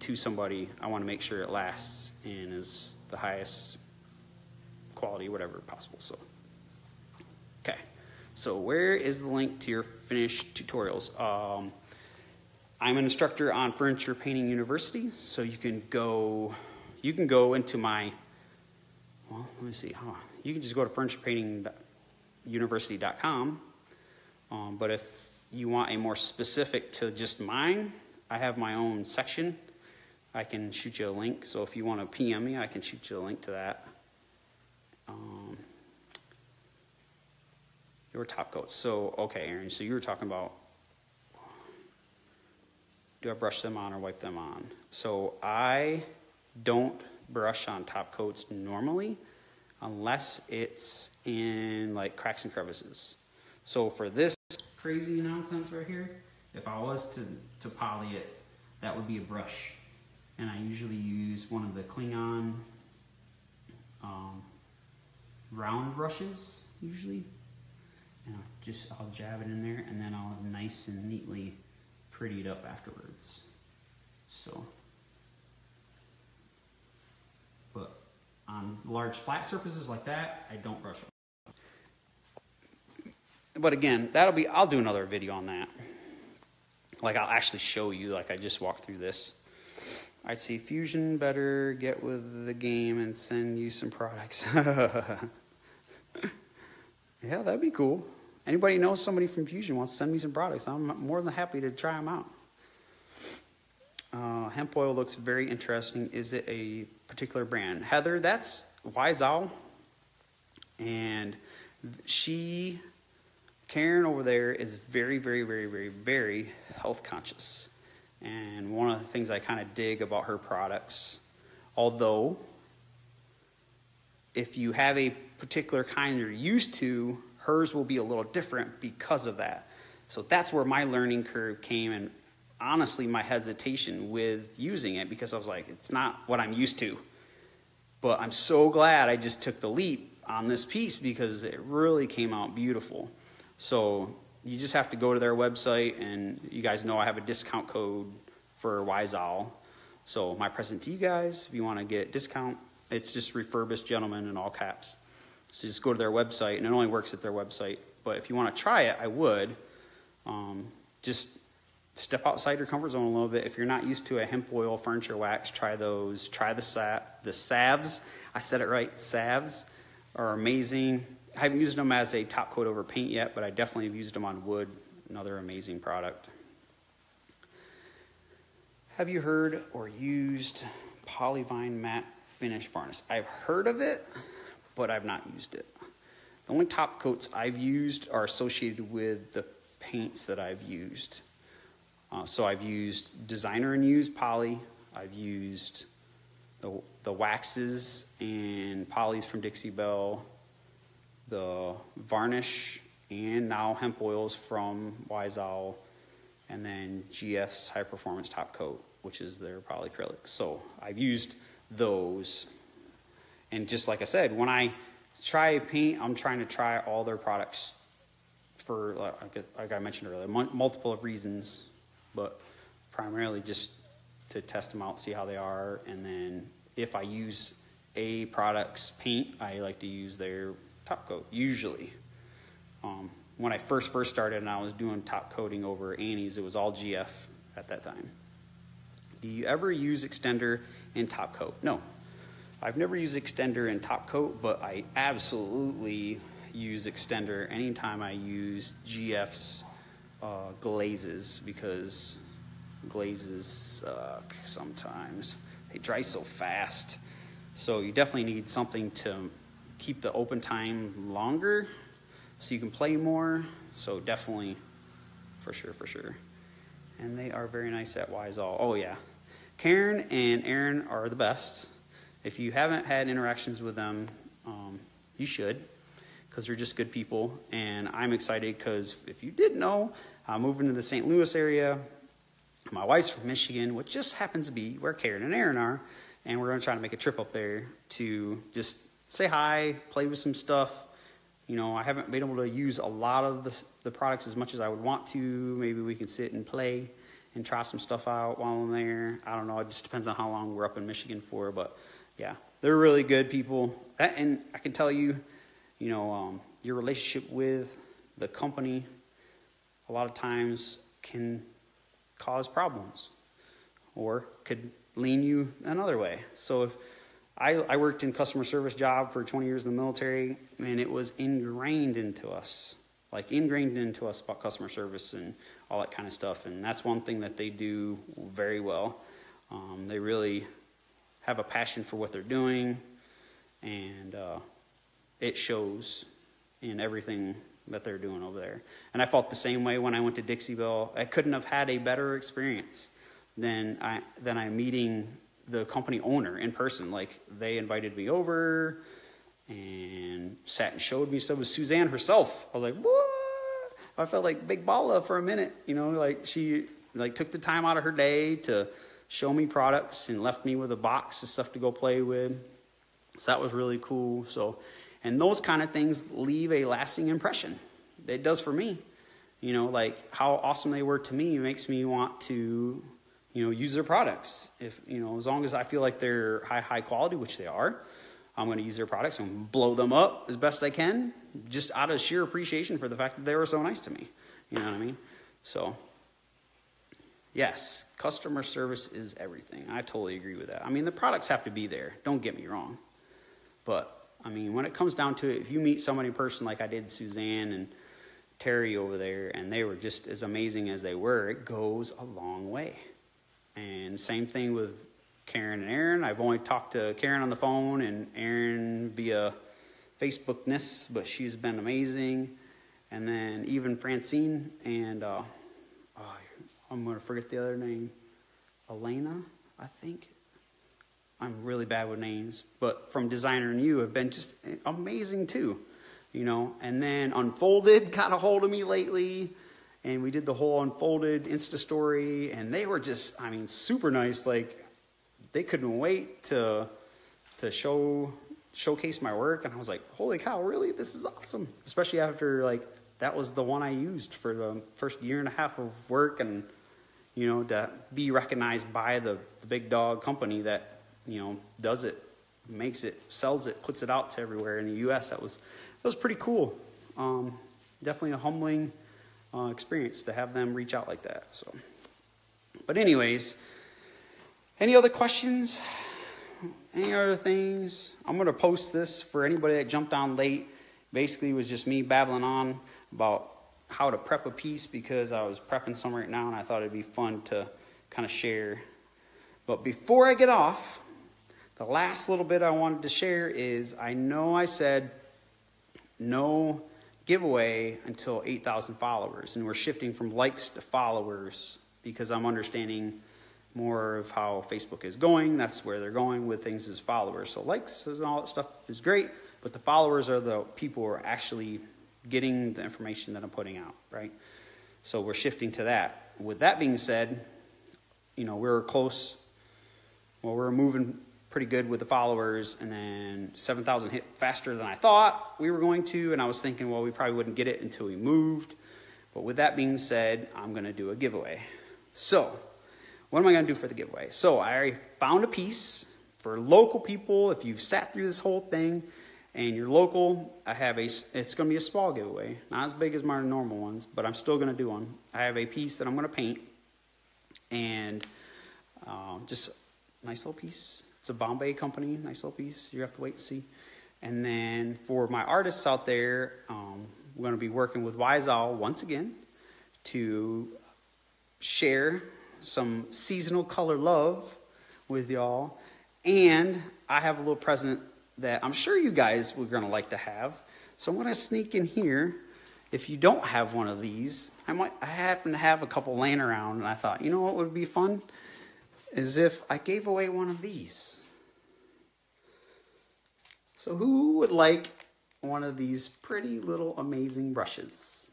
to somebody, I want to make sure it lasts and is the highest quality, whatever possible. So, okay. So where is the link to your finished tutorials? Um, I'm an instructor on Furniture Painting University, so you can go, you can go into my, well, let me see, huh? you can just go to furniturepaintinguniversity.com, um, but if you want a more specific to just mine, I have my own section. I can shoot you a link. So if you want to PM me, I can shoot you a link to that. Um, your top coats. So, okay, Aaron, so you were talking about do I brush them on or wipe them on? So I don't brush on top coats normally unless it's in like cracks and crevices. So for this crazy nonsense right here, if I was to, to poly it, that would be a brush. And I usually use one of the Cling On um, round brushes, usually. and I'll just I'll jab it in there, and then I'll nice and neatly pretty it up afterwards. So, but on large flat surfaces like that, I don't brush them. But again, that'll be I'll do another video on that. Like I'll actually show you, like I just walked through this. I'd say Fusion better get with the game and send you some products. yeah, that'd be cool. Anybody knows somebody from Fusion wants to send me some products? I'm more than happy to try them out. Uh, hemp oil looks very interesting. Is it a particular brand? Heather, that's Wise Owl. And she, Karen over there, is very, very, very, very, very health conscious. And one of the things I kind of dig about her products, although if you have a particular kind you're used to, hers will be a little different because of that. So that's where my learning curve came and honestly my hesitation with using it because I was like, it's not what I'm used to. But I'm so glad I just took the leap on this piece because it really came out beautiful. So you just have to go to their website, and you guys know I have a discount code for Wise Owl. So my present to you guys, if you want to get discount, it's just refurbished gentleman in all caps. So just go to their website, and it only works at their website. But if you want to try it, I would. Um, just step outside your comfort zone a little bit. If you're not used to a hemp oil furniture wax, try those. Try the sa- the salves. I said it right. Salves are amazing. I haven't used them as a top coat over paint yet, but I definitely have used them on wood. Another amazing product. Have you heard or used Polyvine matte finish varnish? I've heard of it, but I've not used it. The only top coats I've used are associated with the paints that I've used. Uh, so I've used designer and used poly. I've used the, the waxes and polys from Dixie Belle the varnish and now hemp oils from Wise Owl, and then GF's high performance top coat, which is their polyacrylic. So I've used those. And just like I said, when I try paint, I'm trying to try all their products for, like I mentioned earlier, multiple of reasons, but primarily just to test them out, see how they are, and then if I use a product's paint, I like to use their top coat, usually. Um, when I first first started and I was doing top coating over Annie's, it was all GF at that time. Do you ever use extender in top coat? No. I've never used extender in top coat, but I absolutely use extender anytime I use GF's uh, glazes because glazes suck sometimes. They dry so fast. So you definitely need something to keep the open time longer so you can play more. So definitely, for sure, for sure. And they are very nice at Wise Owl. Oh yeah, Karen and Aaron are the best. If you haven't had interactions with them, um, you should, because they're just good people. And I'm excited because if you didn't know, I'm moving to the St. Louis area. My wife's from Michigan, which just happens to be where Karen and Aaron are, and we're going to try to make a trip up there to just say hi, play with some stuff. You know, I haven't been able to use a lot of the, the products as much as I would want to. Maybe we can sit and play and try some stuff out while I'm there. I don't know. It just depends on how long we're up in Michigan for. But yeah, they're really good people. That, and I can tell you, you know, um, your relationship with the company a lot of times can cause problems or could lean you another way. So if I, I worked in customer service job for 20 years in the military, and it was ingrained into us, like ingrained into us about customer service and all that kind of stuff. And that's one thing that they do very well. Um, they really have a passion for what they're doing, and uh, it shows in everything that they're doing over there. And I felt the same way when I went to Dixie Belle. I couldn't have had a better experience than I than I meeting the company owner in person. Like they invited me over and sat and showed me stuff with Suzanne herself. I was like, what? I felt like Big Balla for a minute, you know, like she like took the time out of her day to show me products and left me with a box of stuff to go play with. So that was really cool. So, and those kind of things leave a lasting impression. It does for me. You know, like how awesome they were to me makes me want to, you know, use their products. If you know, as long as I feel like they're high high quality, which they are, I'm going to use their products and blow them up as best I can, just out of sheer appreciation for the fact that they were so nice to me. You know what I mean? So, yes, customer service is everything. I totally agree with that. I mean, the products have to be there. Don't get me wrong, but I mean, when it comes down to it, if you meet somebody in person like I did Suzanne and Terry over there, and they were just as amazing as they were, it goes a long way. And same thing with Karen and Aaron. I've only talked to Karen on the phone and Aaron via Facebookness, but she's been amazing. And then even Francine and uh, oh, I'm going to forget the other name, Elena, I think. I'm really bad with names, but from Designer and You have been just amazing too you know. And then Unfolded got a hold of me lately, and we did the whole Unfolded Insta story, and they were just, I mean, super nice. Like they couldn't wait to to show showcase my work, and I was like, holy cow, really? This is awesome. Especially after like that was the one I used for the first year and a half of work, and you know to be recognized by the, the big dog company that you know does it makes it, sells it, puts it out to everywhere in the U.S. That was that was pretty cool. Um, definitely a humbling uh, experience to have them reach out like that. So, but anyways, any other questions? Any other things? I'm gonna post this for anybody that jumped on late. Basically, was just me babbling on about how to prep a piece because I was prepping some right now and I thought it'd be fun to kind of share. But before I get off, the last little bit I wanted to share is I know I said no giveaway until 8,000 followers. And we're shifting from likes to followers because I'm understanding more of how Facebook is going. That's where they're going with things as followers. So likes and all that stuff is great, but the followers are the people who are actually getting the information that I'm putting out, right? So we're shifting to that. With that being said, you know, we're close. Well, we're moving pretty good with the followers, and then 7,000 hit faster than I thought we were going to, and I was thinking, well, we probably wouldn't get it until we moved. But with that being said, I'm going to do a giveaway. So, what am I going to do for the giveaway? So, I found a piece for local people. If you've sat through this whole thing and you're local, I have a. It's going to be a small giveaway, not as big as my normal ones, but I'm still going to do one. I have a piece that I'm going to paint, and uh, just a nice little piece. It's a Bombay company, nice little piece. You have to wait and see. And then for my artists out there, um, we're going to be working with Wise once again to share some seasonal color love with y'all. And I have a little present that I'm sure you guys were going to like to have. So I'm going to sneak in here. If you don't have one of these, I might I happen to have a couple laying around, and I thought, you know what would be fun? Is if I gave away one of these. So who would like one of these pretty little amazing brushes?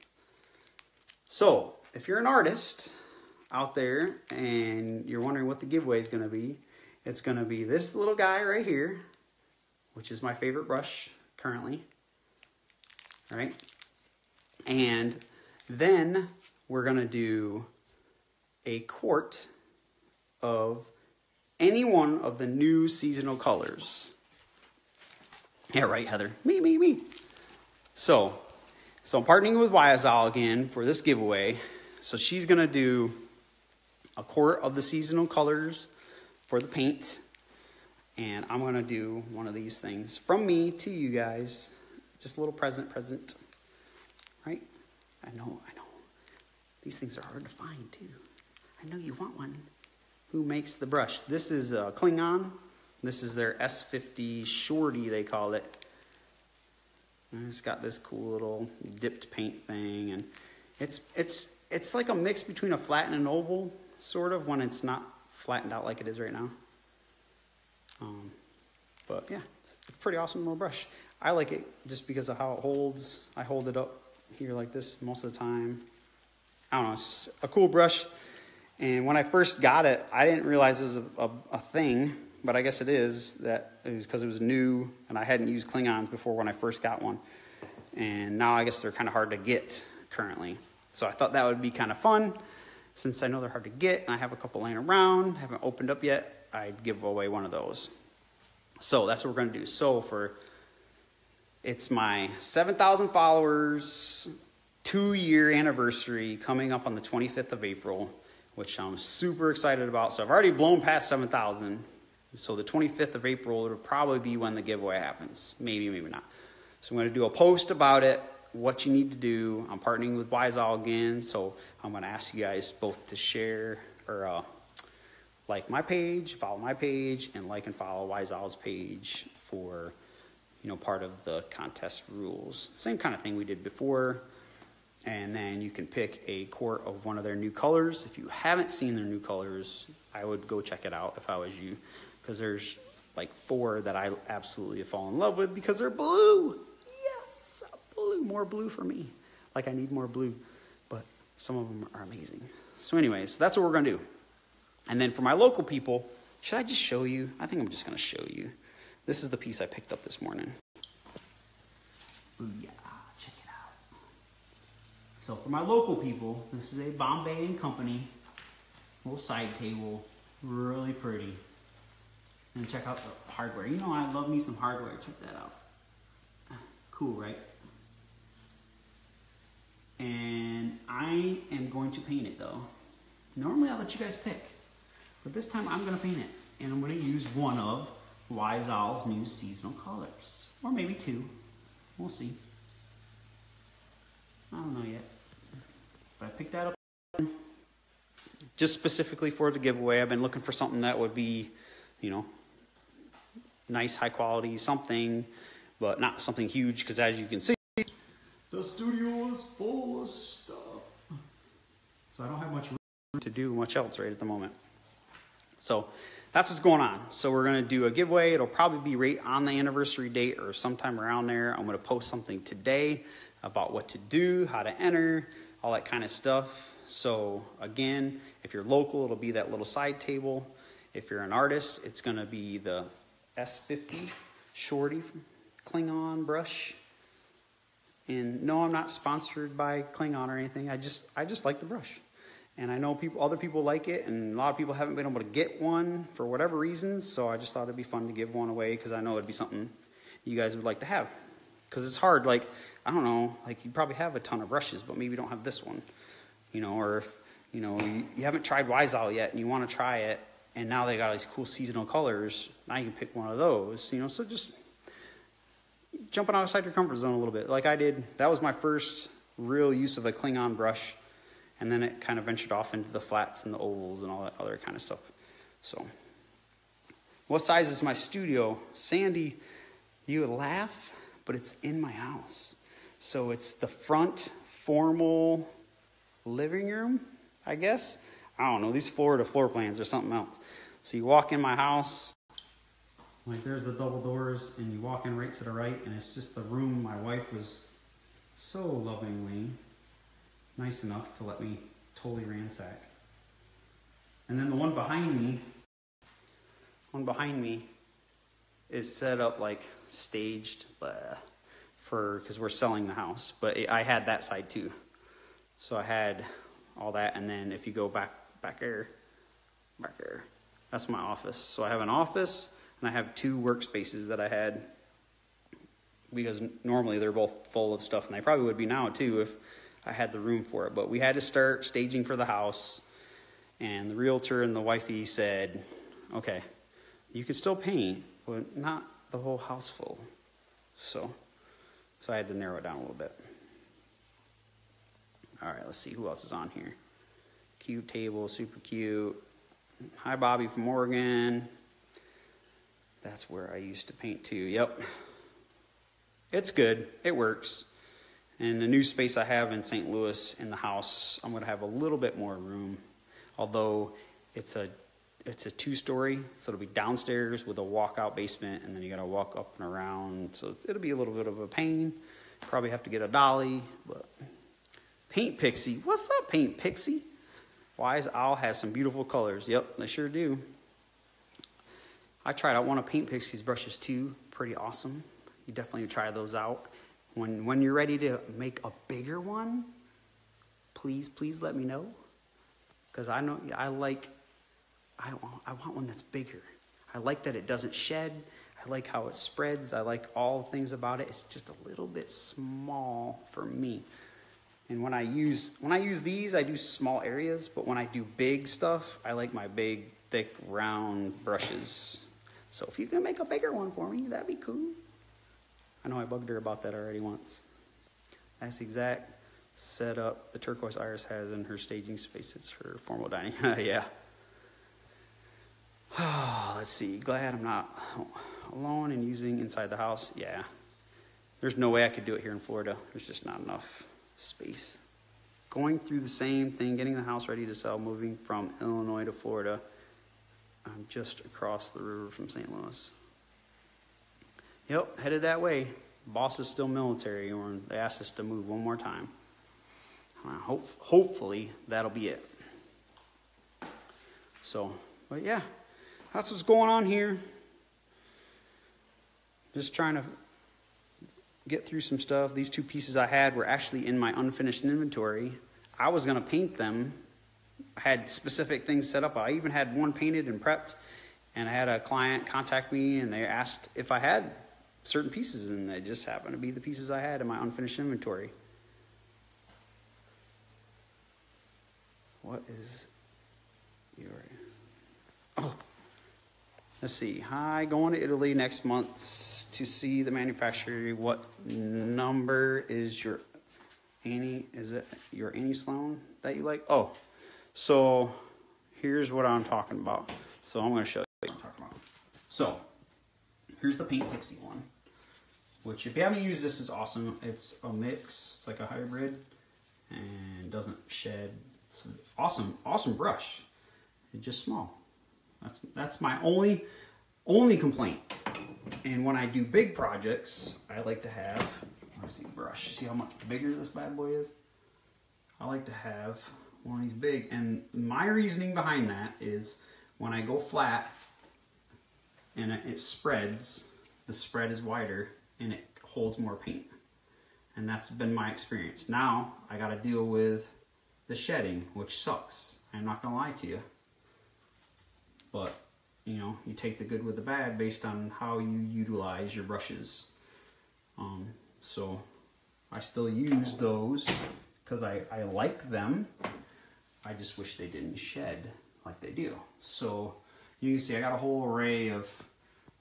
So if you're an artist out there and you're wondering what the giveaway is going to be, it's going to be this little guy right here, which is my favorite brush currently. All right? And then we're going to do a quart of any one of the new seasonal colors. Yeah, right, Heather. Me, me, me. So, so I'm partnering with Wise Owl again for this giveaway. So she's gonna do a quart of the seasonal colors for the paint, and I'm gonna do one of these things from me to you guys. Just a little present, present. Right? I know, I know. These things are hard to find too. I know you want one. Who makes the brush? This is a Cling On this is their S50 Shorty, they call it. And it's got this cool little dipped paint thing, and it's it's it's like a mix between a flat and an oval, sort of, when it's not flattened out like it is right now. Um, but yeah, it's, a pretty awesome little brush. I like it just because of how it holds. I hold it up here like this most of the time. I don't know, it's a cool brush. And when I first got it, I didn't realize it was a, a, a thing but I guess it is that because it was new and I hadn't used Cling Ons before when I first got one. and now I guess they're kind of hard to get currently. So I thought that would be kind of fun since I know they're hard to get and I have a couple laying around, haven't opened up yet, I'd give away one of those. So that's what we're going to do. So for it's my 7,000 followers two year anniversary coming up on the 25th of April, which I'm super excited about. So I've already blown past 7,000. So the 25th of April, it'll probably be when the giveaway happens. Maybe, maybe not. So I'm going to do a post about it what you need to do. I'm partnering with Owl again, so I'm going to ask you guys both to share or uh, like my page, follow my page, and like and follow Owl's page for you know part of the contest rules. Same kind of thing we did before. And then you can pick a quart of one of their new colors. If you haven't seen their new colors, I would go check it out if I was you, because there's like four that I absolutely fall in love with because they're blue Yes, blue, more blue for me. Like I need more blue, but some of them are amazing. So, anyways, that's what we're gonna do. And then for my local people, should I just show you? I think I'm just gonna show you. This is the piece I picked up this morning. It out. So for my local people, this is a Bombay and Company little side table, really pretty. And check out the hardware. You know I love me some hardware. Check that out. Cool, right? and I am going to paint it though. Normally I'll let you guys pick, but this time I'm gonna paint it, and I'm gonna use one of Wise Owl's new seasonal colors, or maybe two, we'll see. I don't know yet, but I picked that up just specifically for the giveaway. I've been looking for something that would be, you know, nice, high quality, something, but not something huge, because as you can see, the studio is full of stuff. So I don't have much room to do much else right at the moment. So that's what's going on. So we're going to do a giveaway. It'll probably be right on the anniversary date or sometime around there. I'm going to post something today about what to do, how to enter, all that kind of stuff. So again, if you're local, it'll be that little side table. If you're an artist, it's going to be the S50 Shorty Cling On brush. And no, I'm not sponsored by Cling On or anything. I just I just like the brush. And I know people other people like it and a lot of people haven't been able to get one for whatever reasons, so I just thought it'd be fun to give one away cuz I know it'd be something you guys would like to have. Cuz it's hard like I don't know, like you probably have a ton of brushes, but maybe you don't have this one. You know, or if you know, you, you haven't tried Wise Owl yet and you want to try it and now they got all these cool seasonal colors, now you can pick one of those, you know, so just jumping outside your comfort zone a little bit, like I did. That was my first real use of a Cling On brush, and then it kind of ventured off into the flats and the ovals and all that other kind of stuff. So, what size is my studio? Sandy, you would laugh, but it's in my house. So it's the front formal living room, I guess. I don't know, these Florida floor plans or something else. So you walk in my house, like there's the double doors and you walk in right to the right and it's just the room my wife was so lovingly nice enough to let me totally ransack. And then the one behind me, one behind me is set up like staged blah, for because we're selling the house. But it, I had that side too, so I had all that. And then if you go back back there, back there, that's my office. So I have an office and I have two workspaces that I had because normally they're both full of stuff, and they probably would be now too if I had the room for it. But we had to start staging for the house, and the realtor and the wifey said, "Okay, you can still paint, but not the whole house full." So, so I had to narrow it down a little bit. All right, let's see who else is on here. Cute table, super cute. Hi, Bobby from Oregon. That's where I used to paint too. Yep. It's good. It works. And the new space I have in St. Louis in the house, I'm going to have a little bit more room. Although it's a it's a two-story, so it'll be downstairs with a walkout basement, and then you got to walk up and around. So it'll be a little bit of a pain. Probably have to get a dolly, but Paint Pixie. What's up, Paint Pixie? Wise Owl has some beautiful colors. Yep, they sure do. I tried out one of Paint Pixie's brushes too. Pretty awesome. You definitely try those out. When, when you're ready to make a bigger one, please, please let me know. Because I know, I like, I want, I want one that's bigger. I like that it doesn't shed. I like how it spreads. I like all things about it. It's just a little bit small for me. And when I use when I use these, I do small areas, but when I do big stuff, I like my big, thick, round brushes. So if you can make a bigger one for me, that'd be cool. I know I bugged her about that already once. That's the exact setup the turquoise iris has in her staging space. It's her formal dining. yeah. Let's see. Glad I'm not alone and using inside the house. Yeah. There's no way I could do it here in Florida. There's just not enough space. Going through the same thing, getting the house ready to sell, moving from Illinois to Florida. I'm just across the river from St. Louis. Yep, headed that way. Boss is still military, or they asked us to move one more time. Uh, hope, hopefully, that'll be it. So, but yeah, that's what's going on here. Just trying to get through some stuff. These two pieces I had were actually in my unfinished inventory. I was going to paint them. I had specific things set up. I even had one painted and prepped. And I had a client contact me and they asked if I had certain pieces, and they just happened to be the pieces I had in my unfinished inventory. What is your. Let's see. Hi, going to Italy next month to see the manufacturer. What number is your Annie? Is it your Annie Sloan that you like? Oh, so here's what I'm talking about. So I'm going to show you what I'm talking about. So here's the Paint Pixie one, which if you haven't used this, is awesome. It's a mix, it's like a hybrid, and doesn't shed. It's an awesome, awesome brush. It's just small. That's that's my only only complaint. And when I do big projects, I like to have let's see brush. See how much bigger this bad boy is? I like to have one of these big. And my reasoning behind that is when I go flat and it spreads, the spread is wider and it holds more paint. And that's been my experience. Now I got to deal with the shedding, which sucks. I'm not gonna lie to you. But, you know, you take the good with the bad based on how you utilize your brushes. Um, so I still use those because I, I like them. I just wish they didn't shed like they do. So you can see I got a whole array of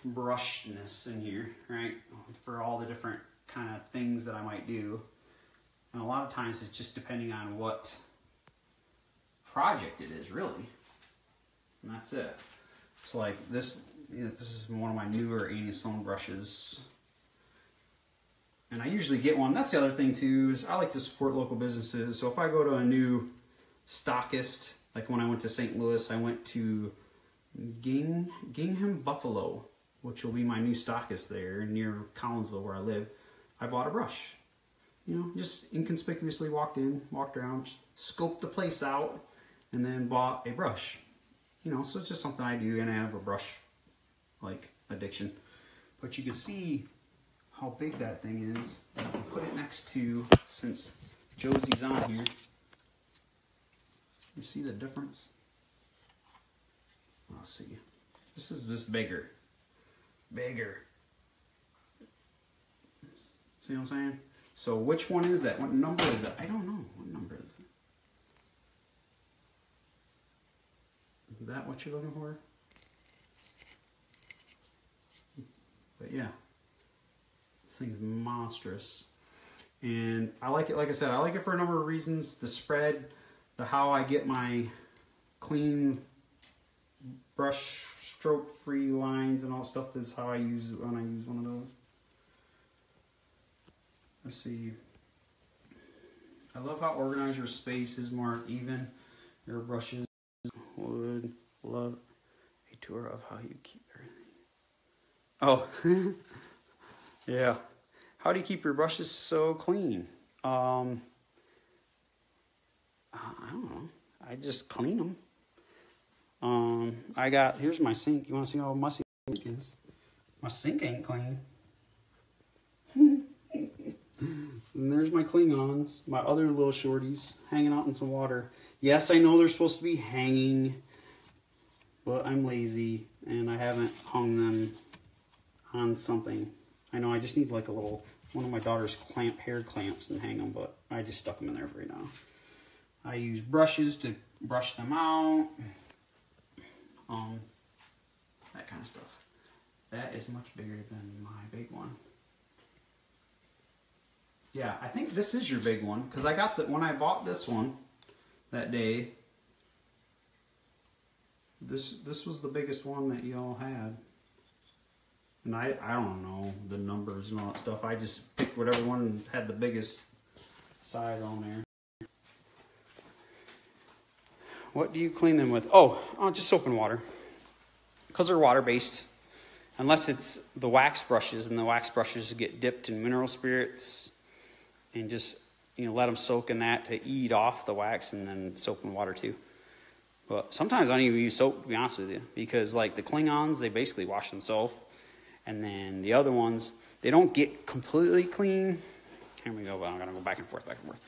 brushedness in here, right? For all the different kind of things that I might do. And a lot of times it's just depending on what project it is, really. And that's it. So like this, this is one of my newer Annie Sloan brushes. And I usually get one. That's the other thing too, is I like to support local businesses. So if I go to a new stockist, like when I went to St. Louis, I went to Ging, Gingham Buffalo, which will be my new stockist there near Collinsville where I live. I bought a brush. You know, just inconspicuously walked in, walked around, scoped the place out, and then bought a brush. You know, so it's just something I do, and I have a brush like addiction. But you can see how big that thing is. I can put it next to, since Josie's on here, you see the difference? I'll see. This is just bigger. Bigger. See what I'm saying? So which one is that? What number is that? I don't know. What number is it? Is that what you're looking for? But yeah, this thing's monstrous. And I like it, like I said, I like it for a number of reasons. The spread, the how I get my clean brush stroke free lines and all stuff is how I use it when I use one of those. Let's see. I love how organized your space is more even. Your brushes would love a tour of how you keep everything. Oh, yeah. How do you keep your brushes so clean? Um, I don't know. I just clean them. Um, I got, here's my sink. You want to see how messy my sink is? My sink ain't clean. And there's my Cling Ons, my other little shorties, hanging out in some water. Yes, I know they're supposed to be hanging, but I'm lazy and I haven't hung them on something. I know I just need like a little, one of my daughter's clamp hair clamps and hang them, but I just stuck them in there for right now. I use brushes to brush them out. Um, that kind of stuff. That is much bigger than my big one. Yeah, I think this is your big one because I got that when I bought this one that day. This this was the biggest one that y'all had. And I I don't know the numbers and all that stuff. I just picked whatever one had the biggest size on there. What do you clean them with? Oh, oh just soap and water. Because they're water based. Unless it's the wax brushes, and the wax brushes get dipped in mineral spirits and just you know let them soak in that to eat off the wax and then soap and water too. But sometimes I don't even use soap to be honest with you because like the Cling Ons they basically wash themselves, and then the other ones they don't get completely clean. Here we go. But I'm gonna go back and forth, back and forth.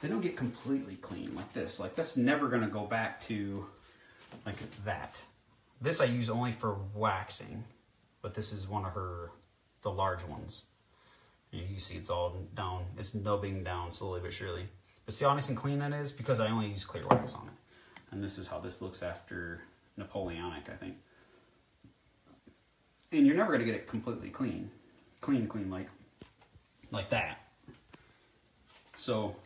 They don't get completely clean like this. Like that's never gonna go back to like that. This I use only for waxing, but this is one of her the large ones. And you see it's all down, it's nubbing down slowly but surely. But see how nice and clean that is? Because I only use clear wax on it. And this is how this looks after Napoleonic, I think. And you're never gonna get it completely clean. Clean, clean, like, like that. So,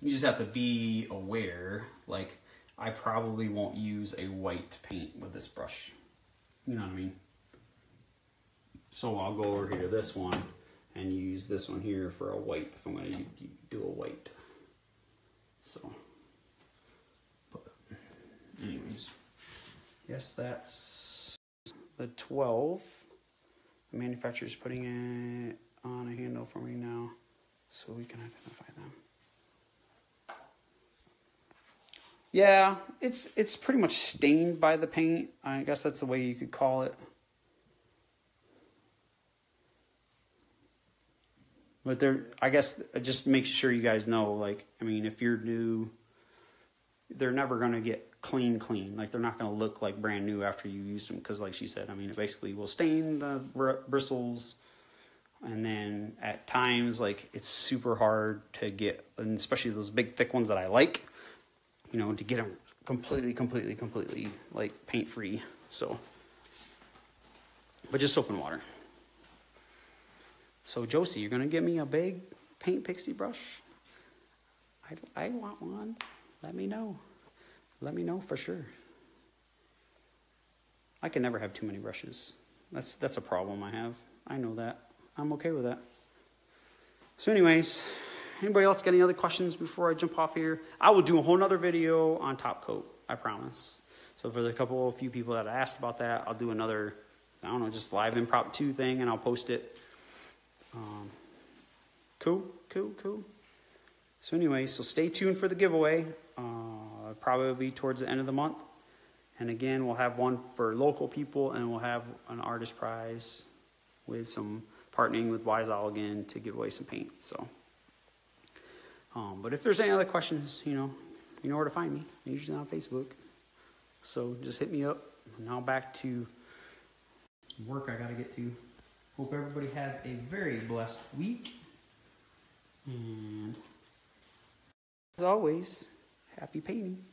you just have to be aware, like, I probably won't use a white paint with this brush. You know what I mean? So I'll go over here to this one and use this one here for a white if I'm going to do a white. So, but anyways, yes, that's the 12. The manufacturer's putting it on a handle for me now so we can identify them. Yeah, it's it's pretty much stained by the paint. I guess that's the way you could call it. But they're, I guess, uh, just make sure you guys know, like, I mean, if you're new, they're never going to get clean, clean. Like, they're not going to look like brand new after you use them. Because, like she said, I mean, it basically will stain the br- bristles. And then at times, like, it's super hard to get, and especially those big, thick ones that I like, you know, to get them completely, completely, completely, like, paint free. So, but just soap and water. So Josie, you're gonna give me a big paint pixie brush? I, I want one. Let me know. Let me know for sure. I can never have too many brushes. That's that's a problem I have. I know that. I'm okay with that. So anyways, anybody else got any other questions before I jump off here? I will do a whole nother video on top coat, I promise. So for the couple of few people that asked about that, I'll do another, I don't know, just live impromptu thing and I'll post it um, cool, cool, cool. So anyway, so stay tuned for the giveaway. Uh, probably towards the end of the month. And again, we'll have one for local people, and we'll have an artist prize with some partnering with Wise Owl again to give away some paint. So, um, but if there's any other questions, you know, you know where to find me. I'm usually on Facebook. So just hit me up. Now back to work I got to get to. Hope everybody has a very blessed week. And as always, happy painting.